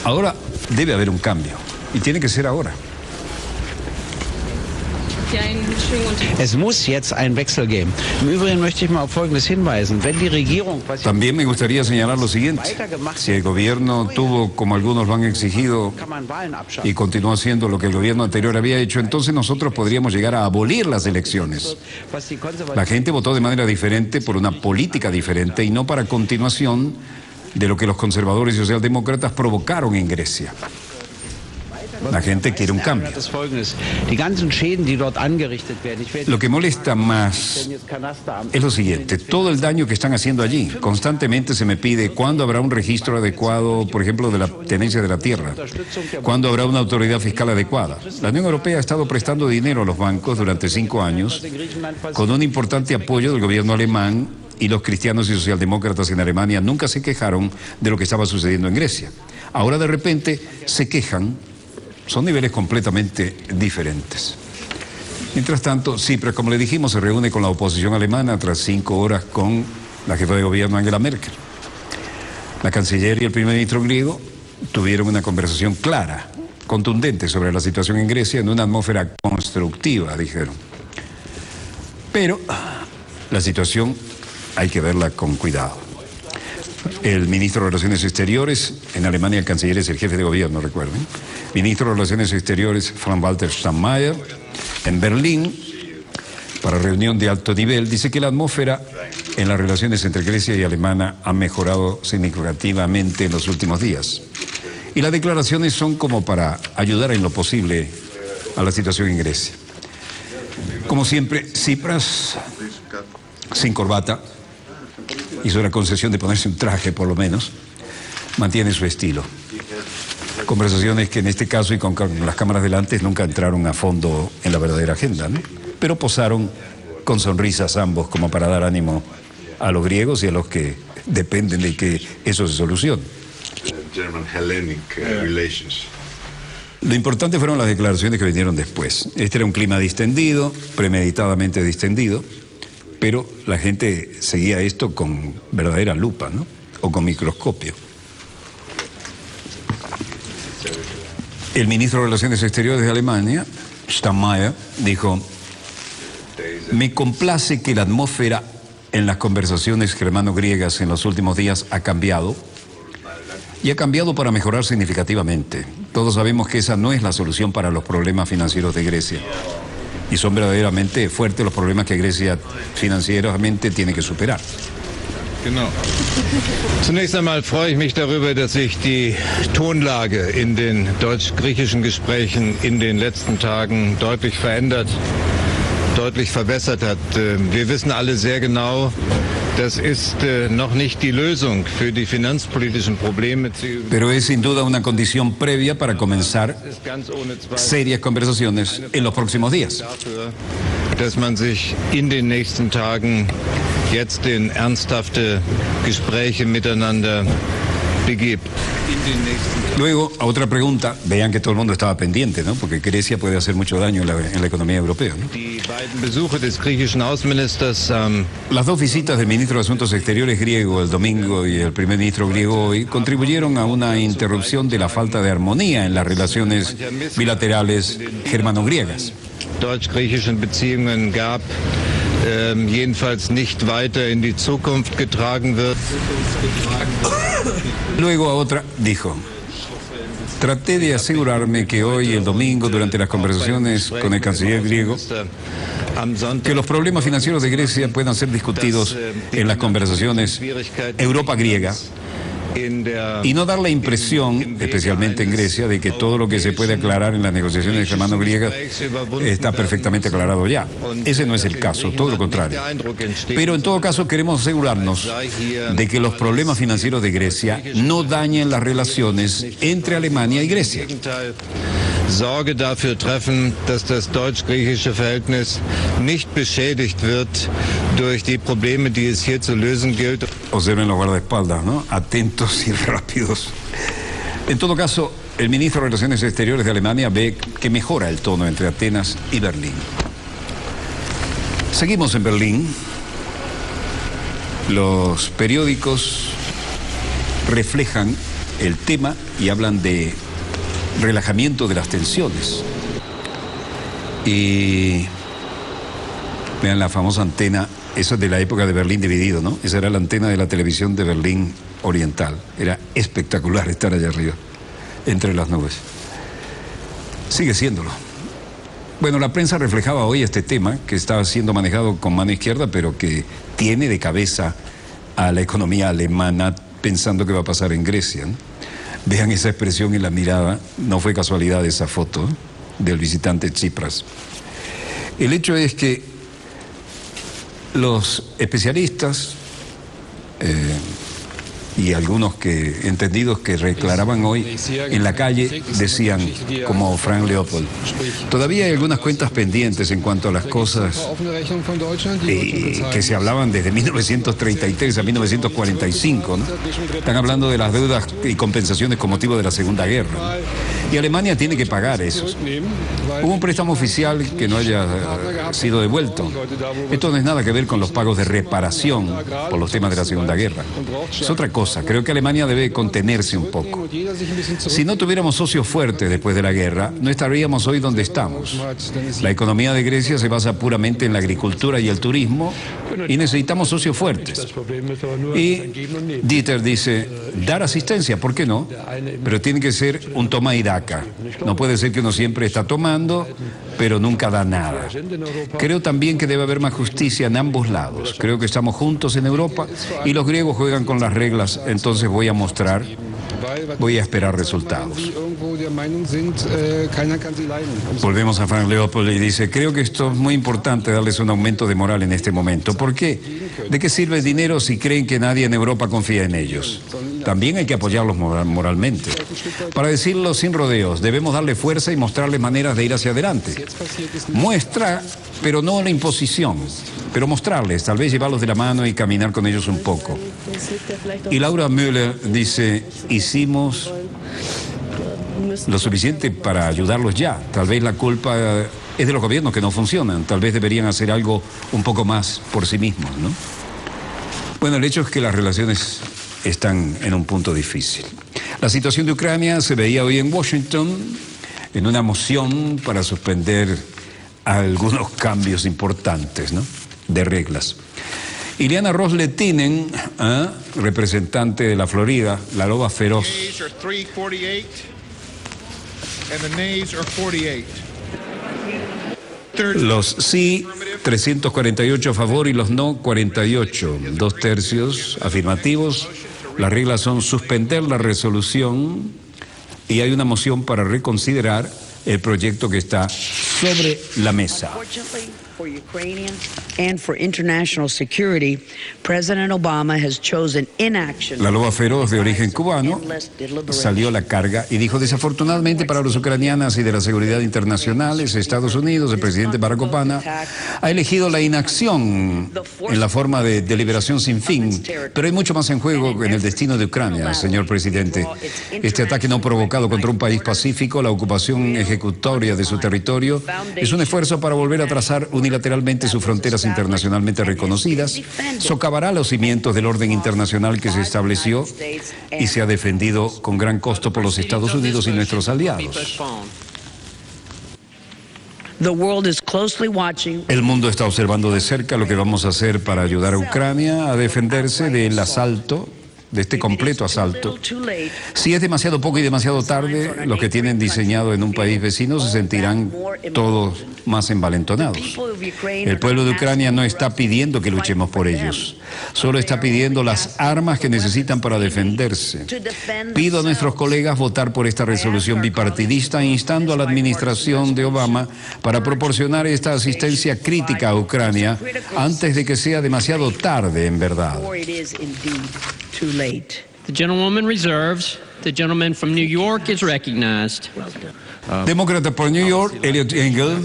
ahora debe haber un cambio y tiene que ser ahora. Es muss jetzt einen Wechsel geben. Im Übrigen möchte ich mal auf Folgendes hinweisen. Wenn die Regierung, was También me gustaría señalar lo siguiente. Si el gobierno tuvo, como algunos lo han exigido, y continuó haciendo lo que el gobierno anterior había hecho, entonces nosotros podríamos llegar a abolir las elecciones. La gente votó de manera diferente por una política diferente y no para continuación de lo que los conservadores y socialdemócratas provocaron en Grecia. La gente quiere un cambio. Lo que molesta más es lo siguiente, todo el daño que están haciendo allí. Constantemente se me pide cuándo habrá un registro adecuado, por ejemplo, de la tenencia de la tierra, cuándo habrá una autoridad fiscal adecuada. La Unión Europea ha estado prestando dinero a los bancos durante cinco años con un importante apoyo del gobierno alemán y los cristianos y socialdemócratas en Alemania nunca se quejaron de lo que estaba sucediendo en Grecia. Ahora de repente se quejan, son niveles completamente diferentes. Mientras tanto, Cipras, como le dijimos, se reúne con la oposición alemana tras cinco horas con la jefa de gobierno Angela Merkel. La canciller y el primer ministro griego tuvieron una conversación clara, contundente sobre la situación en Grecia en una atmósfera constructiva, dijeron. Pero la situación hay que verla con cuidado. El ministro de Relaciones Exteriores, en Alemania el canciller es el jefe de gobierno, recuerden. Ministro de Relaciones Exteriores, Frank-Walter Steinmeier, en Berlín, para reunión de alto nivel, dice que la atmósfera en las relaciones entre Grecia y Alemania ha mejorado significativamente en los últimos días. Y las declaraciones son como para ayudar en lo posible a la situación en Grecia. Como siempre, Cipras, sin corbata, hizo la concesión de ponerse un traje por lo menos, mantiene su estilo. Conversaciones que en este caso y con las cámaras delante nunca entraron a fondo en la verdadera agenda, ¿no? pero posaron con sonrisas ambos como para dar ánimo a los griegos y a los que dependen de que eso se solucione. Uh, relations. Lo importante fueron las declaraciones que vinieron después. Este era un clima distendido, premeditadamente distendido, pero la gente seguía esto con verdadera lupa, ¿no? O con microscopio. El ministro de Relaciones Exteriores de Alemania, Steinmeier, dijo, me complace que la atmósfera en las conversaciones germano-griegas en los últimos días ha cambiado y ha cambiado para mejorar significativamente. Todos sabemos que esa no es la solución para los problemas financieros de Grecia. Y son verdaderamente fuertes los problemas que Grecia financieramente tiene que superar. Genau. Zunächst einmal freue ich mich darüber, dass sich die Tonlage in den deutsch-griechischen Gesprächen in den letzten Tagen deutlich verändert, deutlich verbessert hat. Äh, Wir wissen alle sehr genau, das ist äh, noch nicht die Lösung für die finanzpolitischen Probleme. Pero es sin duda una condición previa para comenzar serias conversaciones en los próximos días. dass man sich in den nächsten Tagen jetzt in ernsthafte Gespräche miteinander Luego, a otra pregunta, vean que todo el mundo estaba pendiente, ¿no? Porque Grecia puede hacer mucho daño en la, en la economía europea. ¿no? Am Las dos visitas del ministro de Asuntos Exteriores griego el domingo y el primer ministro griego hoy contribuyeron a una interrupción de la falta de armonía en las relaciones bilaterales germano-griegas. Ähm, jedenfalls nicht weiter in die Zukunft getragen wird. Luego a otra dijo, traté de asegurarme que hoy, el domingo, durante las conversaciones con el canciller griego, que los problemas financieros de Grecia puedan ser discutidos en las conversaciones Europa-griega in der y no dar la impresión, especialmente en Grecia, de que todo lo que se puede aclarar en las negociaciones germano-griegas está perfectamente aclarado ya. Ese no es el caso, todo lo contrario. Pero en todo caso queremos asegurarnos de que los problemas financieros de Grecia no dañen las relaciones entre Alemania y Grecia. Sorge dafür treffen, dass das deutsch-griechische Verhältnis nicht beschädigt wird durch die Probleme, die es hier zu lösen gilt. Observen los guardaespaldas, ¿no? Atentos y rápidos. En todo caso, el ministro de Relaciones Exteriores de Alemania ve que mejora el tono entre Atenas y Berlín. Seguimos en Berlín. Los periódicos reflejan el tema y hablan de relajamiento de las tensiones. Y vean la famosa antena, eso es de la época de Berlín dividido, ¿no? Esa era la antena de la televisión de Berlín Oriental. Era espectacular estar allá arriba, entre las nubes. Sigue siéndolo. Bueno, la prensa reflejaba hoy este tema que estaba siendo manejado con mano izquierda, pero que tiene de cabeza a la economía alemana pensando que va a pasar en Grecia. ¿no? Vean esa expresión en la mirada, no fue casualidad esa foto del visitante Tsipras. El hecho es que los especialistas eh, y algunos que entendidos que reclaraban hoy en la calle decían como Frank Leopold todavía hay algunas cuentas pendientes en cuanto a las cosas eh, que se hablaban desde 1933 a 1945 ¿no? están hablando de las deudas y compensaciones con motivo de la Segunda Guerra y Alemania tiene que pagar eso hubo un préstamo oficial que no haya eh, sido devuelto esto no es nada que ver con los pagos de reparación por los temas de la Segunda Guerra es otra cosa Creo que Alemania debe contenerse un poco. Si no tuviéramos socios fuertes después de la guerra, no estaríamos hoy donde estamos. La economía de Grecia se basa puramente en la agricultura y el turismo y necesitamos socios fuertes. Y Dieter dice, dar asistencia, ¿por qué no? Pero tiene que ser un toma y daca. No puede ser que uno siempre está tomando, pero nunca da nada. Creo también que debe haber más justicia en ambos lados. Creo que estamos juntos en Europa y los griegos juegan con las reglas entonces voy a mostrar, voy a esperar resultados. Volvemos a Frank Leopold y dice, creo que esto es muy importante darles un aumento de moral en este momento. ¿Por qué? ¿De qué sirve el dinero si creen que nadie en Europa confía en ellos? También hay que apoyarlos moralmente. Para decirlo sin rodeos, debemos darle fuerza y mostrarles maneras de ir hacia adelante. Muestra, pero no la imposición, pero mostrarles, tal vez llevarlos de la mano y caminar con ellos un poco. Y Laura Müller dice, hicimos lo suficiente para ayudarlos ya. Tal vez la culpa es de los gobiernos que no funcionan. Tal vez deberían hacer algo un poco más por sí mismos, ¿no? Bueno, el hecho es que las relaciones están en un punto difícil. La situación de Ucrania se veía hoy en Washington en una moción para suspender algunos cambios importantes, ¿no? De reglas. Ileana Ross Letinen, ¿eh? representante de la Florida, la loba feroz. Los sí, 348 a favor y los no, 48. Dos tercios afirmativos. Las reglas son suspender la resolución y hay una moción para reconsiderar el proyecto que está sobre la mesa. For Ukrainian and for international security, President Obama has chosen inaction. La loba feroz de origen cubano salió a la carga y dijo desafortunadamente para los ucranianas y de la seguridad internacional, Estados Unidos, el presidente Barack Obama ha elegido la inacción en la forma de deliberación sin fin, pero hay mucho más en juego en el destino de Ucrania, señor presidente. Este ataque no provocado contra un país pacífico, la ocupación ejecutoria de su territorio, es un esfuerzo para volver a trazar un unilateralmente sus fronteras internacionalmente reconocidas, socavará los cimientos del orden internacional que se estableció y se ha defendido con gran costo por los Estados Unidos y nuestros aliados. El mundo está observando de cerca lo que vamos a hacer para ayudar a Ucrania a defenderse del asalto de este completo asalto. Si es demasiado poco y demasiado tarde, los que tienen diseñado en un país vecino se sentirán todos más envalentonados. El pueblo de Ucrania no está pidiendo que luchemos por ellos, solo está pidiendo las armas que necesitan para defenderse. Pido a nuestros colegas votar por esta resolución bipartidista instando a la administración de Obama para proporcionar esta asistencia crítica a Ucrania antes de que sea demasiado tarde en verdad. Late. The gentlewoman reserves. The gentleman from New York is recognized. Demócrata por New York, Elliot Engel,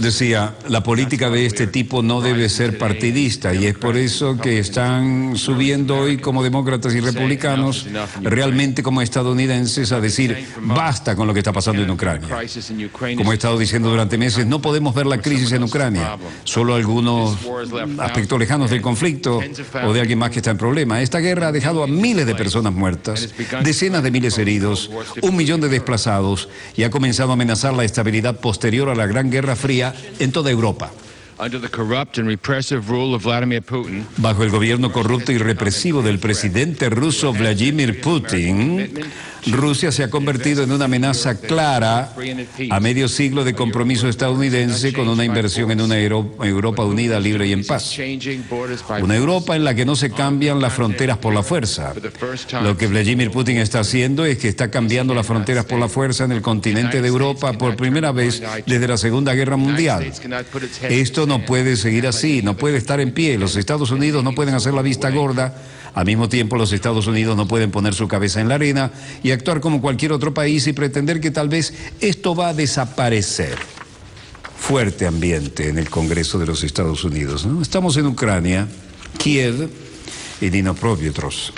decía, la política de este tipo no debe ser partidista y es por eso que están subiendo hoy como demócratas y republicanos, realmente como estadounidenses, a decir, basta con lo que está pasando en Ucrania. Como he estado diciendo durante meses, no podemos ver la crisis en Ucrania, solo algunos aspectos lejanos del conflicto o de alguien más que está en problema. Esta guerra ha dejado a miles de personas muertas, decenas de miles heridos, un millón de desplazados y ha comenzado a amenazar la estabilidad posterior a la Gran Guerra Fría en toda Europa. Bajo el gobierno corrupto y represivo del presidente ruso Vladimir Putin, Rusia se ha convertido en una amenaza clara a medio siglo de compromiso estadounidense con una inversión en una Europa unida, libre y en paz. Una Europa en la que no se cambian las fronteras por la fuerza. Lo que Vladimir Putin está haciendo es que está cambiando las fronteras por la fuerza en el continente de Europa por primera vez desde la Segunda Guerra Mundial. Esto no puede seguir así, no puede estar en pie. Los Estados Unidos no pueden hacer la vista gorda al mismo tiempo, los Estados Unidos no pueden poner su cabeza en la arena y actuar como cualquier otro país y pretender que tal vez esto va a desaparecer. Fuerte ambiente en el Congreso de los Estados Unidos. Estamos en Ucrania, Kiev y Dinopropietros.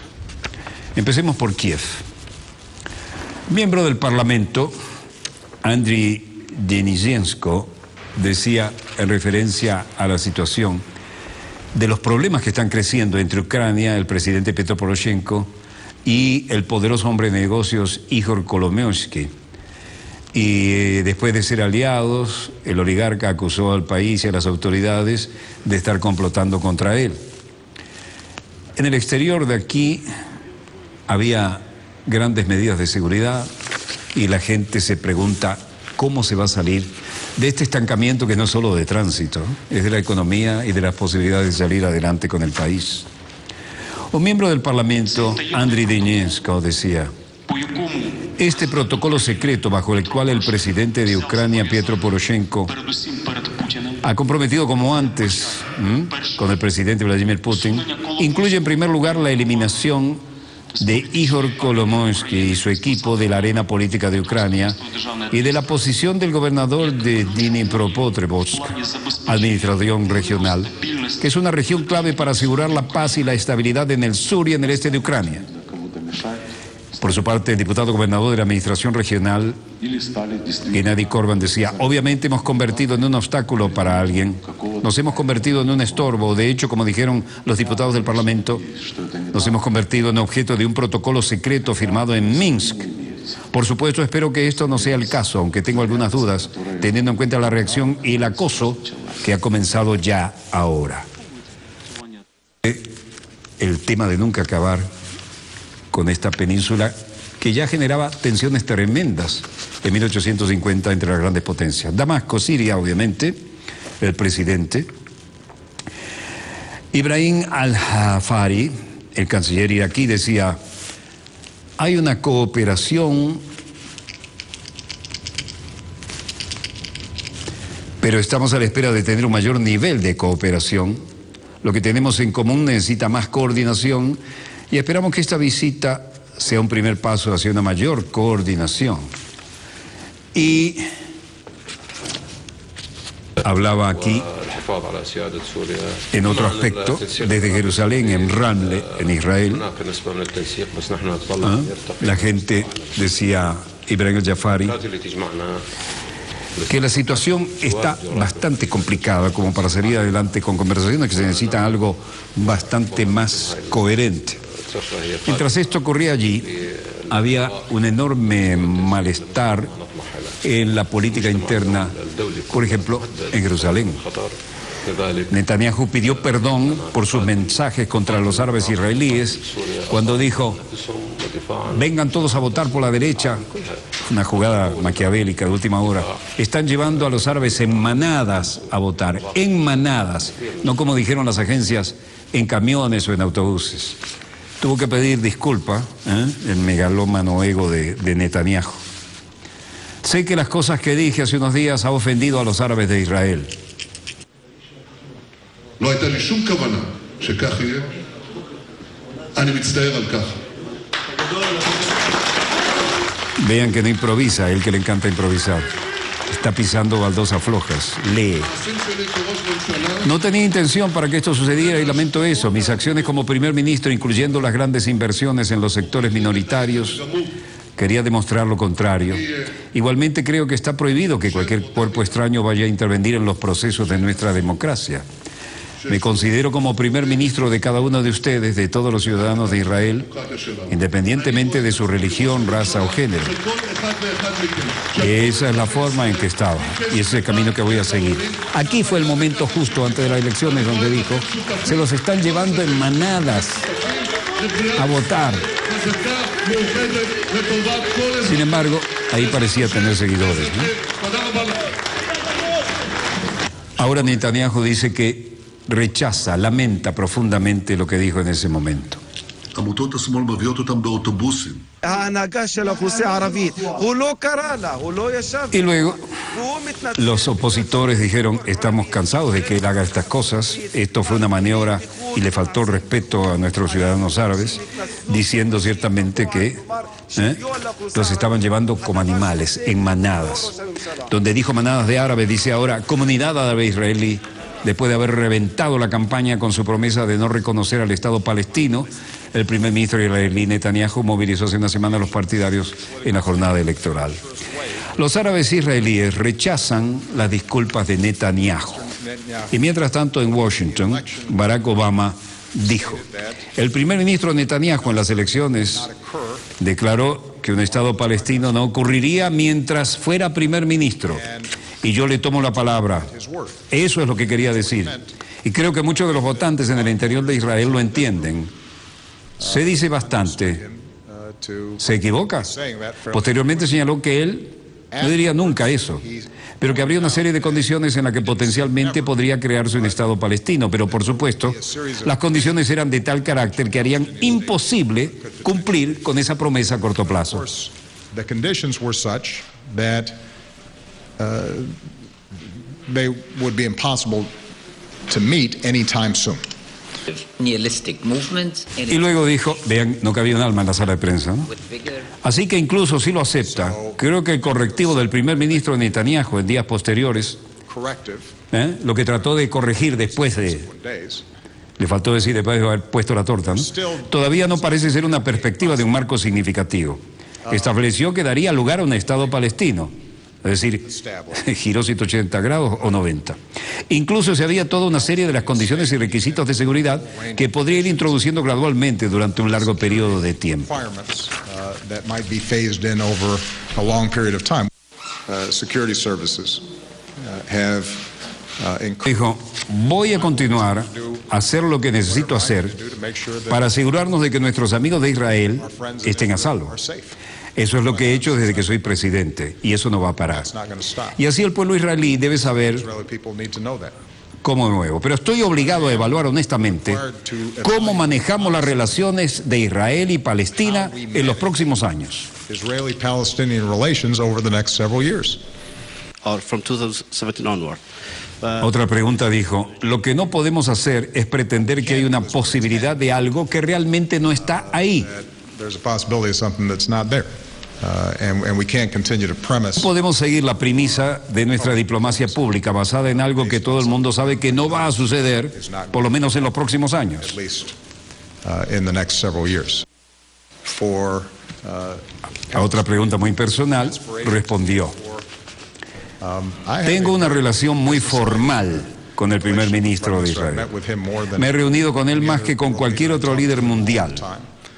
Empecemos por Kiev. Miembro del Parlamento, Andriy Denisenko, decía en referencia a la situación de los problemas que están creciendo entre Ucrania, el presidente Petro Poroshenko y el poderoso hombre de negocios Igor Kolomoisky. Y eh, después de ser aliados, el oligarca acusó al país y a las autoridades de estar complotando contra él. En el exterior de aquí había grandes medidas de seguridad y la gente se pregunta cómo se va a salir de este estancamiento que no es solo de tránsito, es de la economía y de las posibilidades de salir adelante con el país. Un miembro del Parlamento, Andriy Deñensko, decía, este protocolo secreto bajo el cual el presidente de Ucrania, Pietro Poroshenko, ha comprometido como antes con el presidente Vladimir Putin, incluye en primer lugar la eliminación de Igor Kolomoisky y su equipo de la arena política de Ucrania y de la posición del gobernador de Dnipropetrovsk, administración regional, que es una región clave para asegurar la paz y la estabilidad en el sur y en el este de Ucrania. Por su parte, el diputado gobernador de la Administración Regional, Gennady Korban, decía, obviamente hemos convertido en un obstáculo para alguien, nos hemos convertido en un estorbo, de hecho, como dijeron los diputados del Parlamento, nos hemos convertido en objeto de un protocolo secreto firmado en Minsk. Por supuesto, espero que esto no sea el caso, aunque tengo algunas dudas, teniendo en cuenta la reacción y el acoso que ha comenzado ya ahora. El tema de nunca acabar con esta península que ya generaba tensiones tremendas en 1850 entre las grandes potencias. Damasco, Siria, obviamente, el presidente. Ibrahim al-Hafari, el canciller iraquí, decía, hay una cooperación, pero estamos a la espera de tener un mayor nivel de cooperación. Lo que tenemos en común necesita más coordinación y esperamos que esta visita sea un primer paso hacia una mayor coordinación. Y hablaba aquí en otro aspecto, desde Jerusalén, en Ramle, en Israel, ¿ah? la gente decía, Ibrahim Jafari, que la situación está bastante complicada como para salir adelante con conversaciones que se necesita algo bastante más coherente. Mientras esto ocurría allí, había un enorme malestar en la política interna, por ejemplo, en Jerusalén. Netanyahu pidió perdón por sus mensajes contra los árabes israelíes cuando dijo, vengan todos a votar por la derecha, una jugada maquiavélica de última hora, están llevando a los árabes en manadas a votar, en manadas, no como dijeron las agencias, en camiones o en autobuses tuvo que pedir disculpa ¿eh? el megalómano ego de, de Netanyahu. Sé que las cosas que dije hace unos días ha ofendido a los árabes de Israel. לא הייתה לי שום כוונה שכך יהיה. אני מצטער על כך. Vean que no improvisa, a él que le encanta improvisar. Está pisando baldosas flojas. Lee. No tenía intención para que esto sucediera y lamento eso. Mis acciones como primer ministro, incluyendo las grandes inversiones en los sectores minoritarios, quería demostrar lo contrario. Igualmente creo que está prohibido que cualquier cuerpo extraño vaya a intervenir en los procesos de nuestra democracia. Me considero como primer ministro de cada uno de ustedes, de todos los ciudadanos de Israel, independientemente de su religión, raza o género. Esa es la forma en que estaba y ese es el camino que voy a seguir. Aquí fue el momento justo antes de las elecciones donde dijo, se los están llevando en manadas a votar. Sin embargo, ahí parecía tener seguidores. Ahora Netanyahu dice que rechaza, lamenta profundamente lo que dijo en ese momento. Y luego los opositores dijeron, estamos cansados de que él haga estas cosas, esto fue una maniobra y le faltó el respeto a nuestros ciudadanos árabes, diciendo ciertamente que ¿eh? los estaban llevando como animales, en manadas. Donde dijo manadas de árabes, dice ahora comunidad árabe israelí después de haber reventado la campaña con su promesa de no reconocer al Estado palestino, el primer ministro israelí Netanyahu movilizó hace una semana a los partidarios en la jornada electoral. Los árabes israelíes rechazan las disculpas de Netanyahu. Y mientras tanto en Washington, Barack Obama dijo, el primer ministro Netanyahu en las elecciones declaró que un Estado palestino no ocurriría mientras fuera primer ministro. Y yo le tomo la palabra. Eso es lo que quería decir. Y creo que muchos de los votantes en el interior de Israel lo entienden. Se dice bastante. Se equivoca. Posteriormente señaló que él no diría nunca eso, pero que habría una serie de condiciones en las que potencialmente podría crearse un Estado palestino, pero por supuesto las condiciones eran de tal carácter que harían imposible cumplir con esa promesa a corto plazo. The conditions were such that uh, they would be impossible to meet anytime soon. Y luego dijo, vean, no cabía un alma en la sala de prensa, ¿no? Así que incluso si lo acepta, creo que el correctivo del primer ministro Netanyahu en días posteriores, ¿eh? lo que trató de corregir después de, le faltó decir después de haber puesto la torta, ¿no? todavía no parece ser una perspectiva de un marco significativo. Estableció que daría lugar a un Estado palestino, es decir, giró 180 grados o 90. Incluso se había toda una serie de las condiciones y requisitos de seguridad que podría ir introduciendo gradualmente durante un largo periodo de tiempo. Uh. Uh, uh, Dijo, voy a continuar a hacer lo que necesito hacer para asegurarnos de que nuestros amigos de Israel estén a salvo. Eso es lo que he hecho desde que soy presidente y eso no va a parar. Y así el pueblo israelí debe saber cómo nuevo. Pero estoy obligado a evaluar honestamente cómo manejamos las relaciones de Israel y Palestina en los próximos años. Israeli-Palestinian relations over the next several years. From 2017 onward. Otra pregunta dijo, lo que no podemos hacer es pretender que hay una posibilidad de algo que realmente no está ahí. Uh, and, and we can't continue to premise No podemos seguir la premisa de nuestra diplomacia pública basada en algo que todo el mundo sabe que no va a suceder, por lo menos en los próximos años. at least uh, in the next several years. For uh, A otra pregunta muy personal, respondió, um, I have tengo a- una relación muy formal con el primer ministro de I Israel. met with him more than Me he reunido con él más que con cualquier otro líder mundial.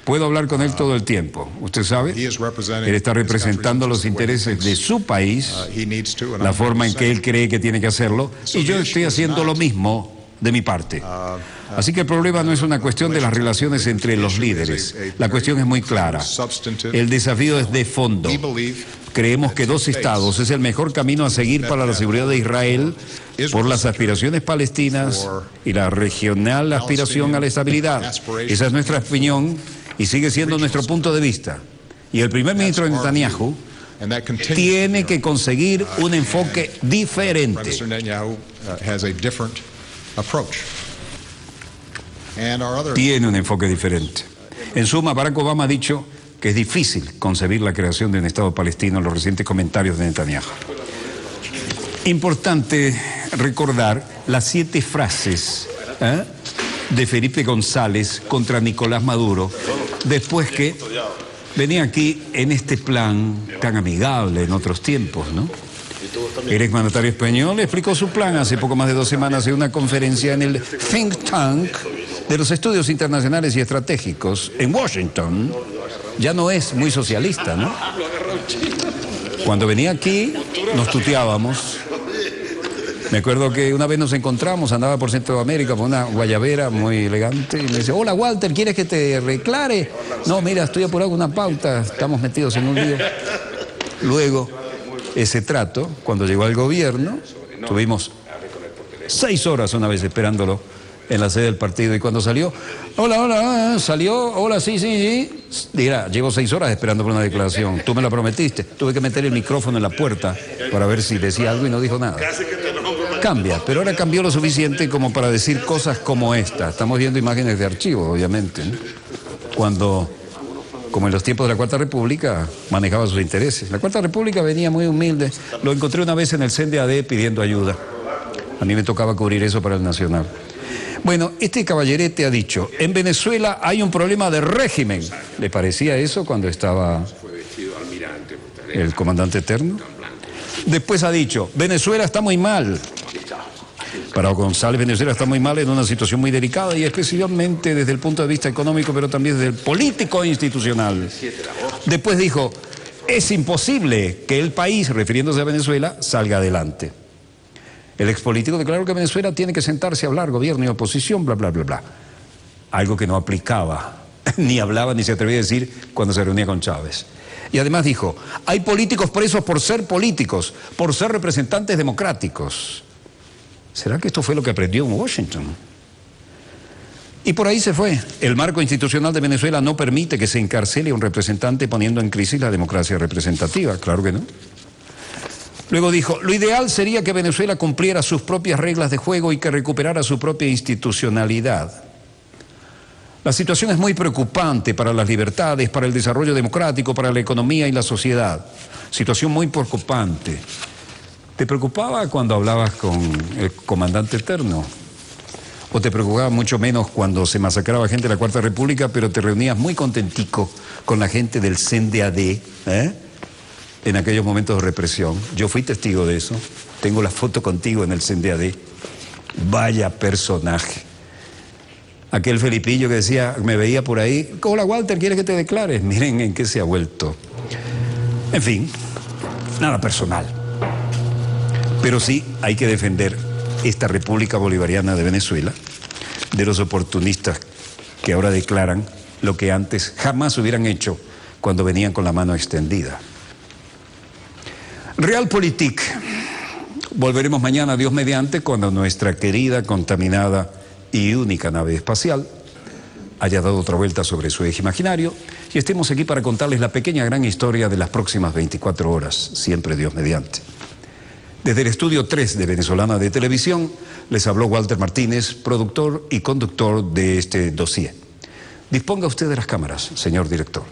Puedo hablar con él todo el tiempo. ¿Usted sabe? Él está representando los intereses de su país, uh, la forma en que él cree que tiene que hacerlo, y yo estoy haciendo lo mismo de mi parte. uh, Así que el problema no es una cuestión de las relaciones entre los líderes. La cuestión es muy clara. El desafío es de fondo. Creemos que dos estados es el mejor camino a seguir para la seguridad de Israel por las aspiraciones palestinas y la regional aspiración a la estabilidad. Esa es nuestra opinión y sigue siendo nuestro punto de vista. Y el primer ministro Netanyahu tiene que conseguir un enfoque diferente. Uh, Tiene un enfoque diferente. En suma, Barack Obama ha dicho, que es difícil concebir la creación de un Estado palestino en los recientes comentarios de Netanyahu. Importante recordar las siete frases ¿eh? de Felipe González contra Nicolás Maduro después que venía aquí en este plan tan amigable en otros tiempos, ¿no? El exmandatario español explicó su plan hace poco más de dos semanas en una conferencia en el Think Tank de los Estudios Internacionales y Estratégicos en Washington. Ya no es muy socialista, ¿no? Cuando venía aquí nos tuteábamos. Me acuerdo que una vez nos encontramos, andaba por Centroamérica con una guayabera muy elegante y me dice, hola Walter, ¿quieres que te reclare? No, mira, estoy apurado con una pauta, estamos metidos en un lío. Luego, ese trato, cuando llegó al gobierno, tuvimos seis horas una vez esperándolo en la sede del partido y cuando salió, hola, hola, salió, hola, sí, sí, sí, dirá, llevo seis horas esperando por una declaración, tú me la prometiste, tuve que meter el micrófono en la puerta para ver si decía algo y no dijo nada. Cambia, pero ahora cambió lo suficiente como para decir cosas como esta. Estamos viendo imágenes de archivo, obviamente, ¿no? cuando como en los tiempos de la Cuarta República, manejaba sus intereses. La Cuarta República venía muy humilde. Lo encontré una vez en el CNDAD pidiendo ayuda. A mí me tocaba cubrir eso para el Nacional. Bueno, este caballerete ha dicho, en Venezuela hay un problema de régimen. ¿Le parecía eso cuando estaba el comandante eterno? Después ha dicho, Venezuela está muy mal. Para González, Venezuela está muy mal en una situación muy delicada y especialmente desde el punto de vista económico, pero también desde el político e institucional. Después dijo, es imposible que el país, refiriéndose a Venezuela, salga adelante. El expolítico declaró que Venezuela tiene que sentarse a hablar, gobierno y oposición, bla, bla, bla, bla. Algo que no aplicaba, ni hablaba, ni se atrevía a decir cuando se reunía con Chávez. Y además dijo, hay políticos presos por ser políticos, por ser representantes democráticos. ¿Será que esto fue lo que aprendió en Washington? Y por ahí se fue. El marco institucional de Venezuela no permite que se encarcele a un representante poniendo en crisis la democracia representativa. Claro que no. Luego dijo, lo ideal sería que Venezuela cumpliera sus propias reglas de juego y que recuperara su propia institucionalidad. La situación es muy preocupante para las libertades, para el desarrollo democrático, para la economía y la sociedad. Situación muy preocupante. ¿Te preocupaba cuando hablabas con el comandante eterno? ¿O te preocupaba mucho menos cuando se masacraba gente de la Cuarta República, pero te reunías muy contentico con la gente del CNDAD ¿eh? en aquellos momentos de represión? Yo fui testigo de eso. Tengo la foto contigo en el CNDAD. Vaya personaje. Aquel Felipillo que decía, me veía por ahí, hola Walter, ¿quieres que te declares? Miren en qué se ha vuelto. En fin, nada personal. Pero sí hay que defender esta República Bolivariana de Venezuela de los oportunistas que ahora declaran lo que antes jamás hubieran hecho cuando venían con la mano extendida. Realpolitik. Volveremos mañana, Dios mediante, cuando nuestra querida, contaminada y única nave espacial haya dado otra vuelta sobre su eje imaginario y estemos aquí para contarles la pequeña gran historia de las próximas 24 horas, siempre Dios mediante. Desde el estudio 3 de Venezolana de Televisión les habló Walter Martínez, productor y conductor de este dossier. Disponga usted de las cámaras, señor director.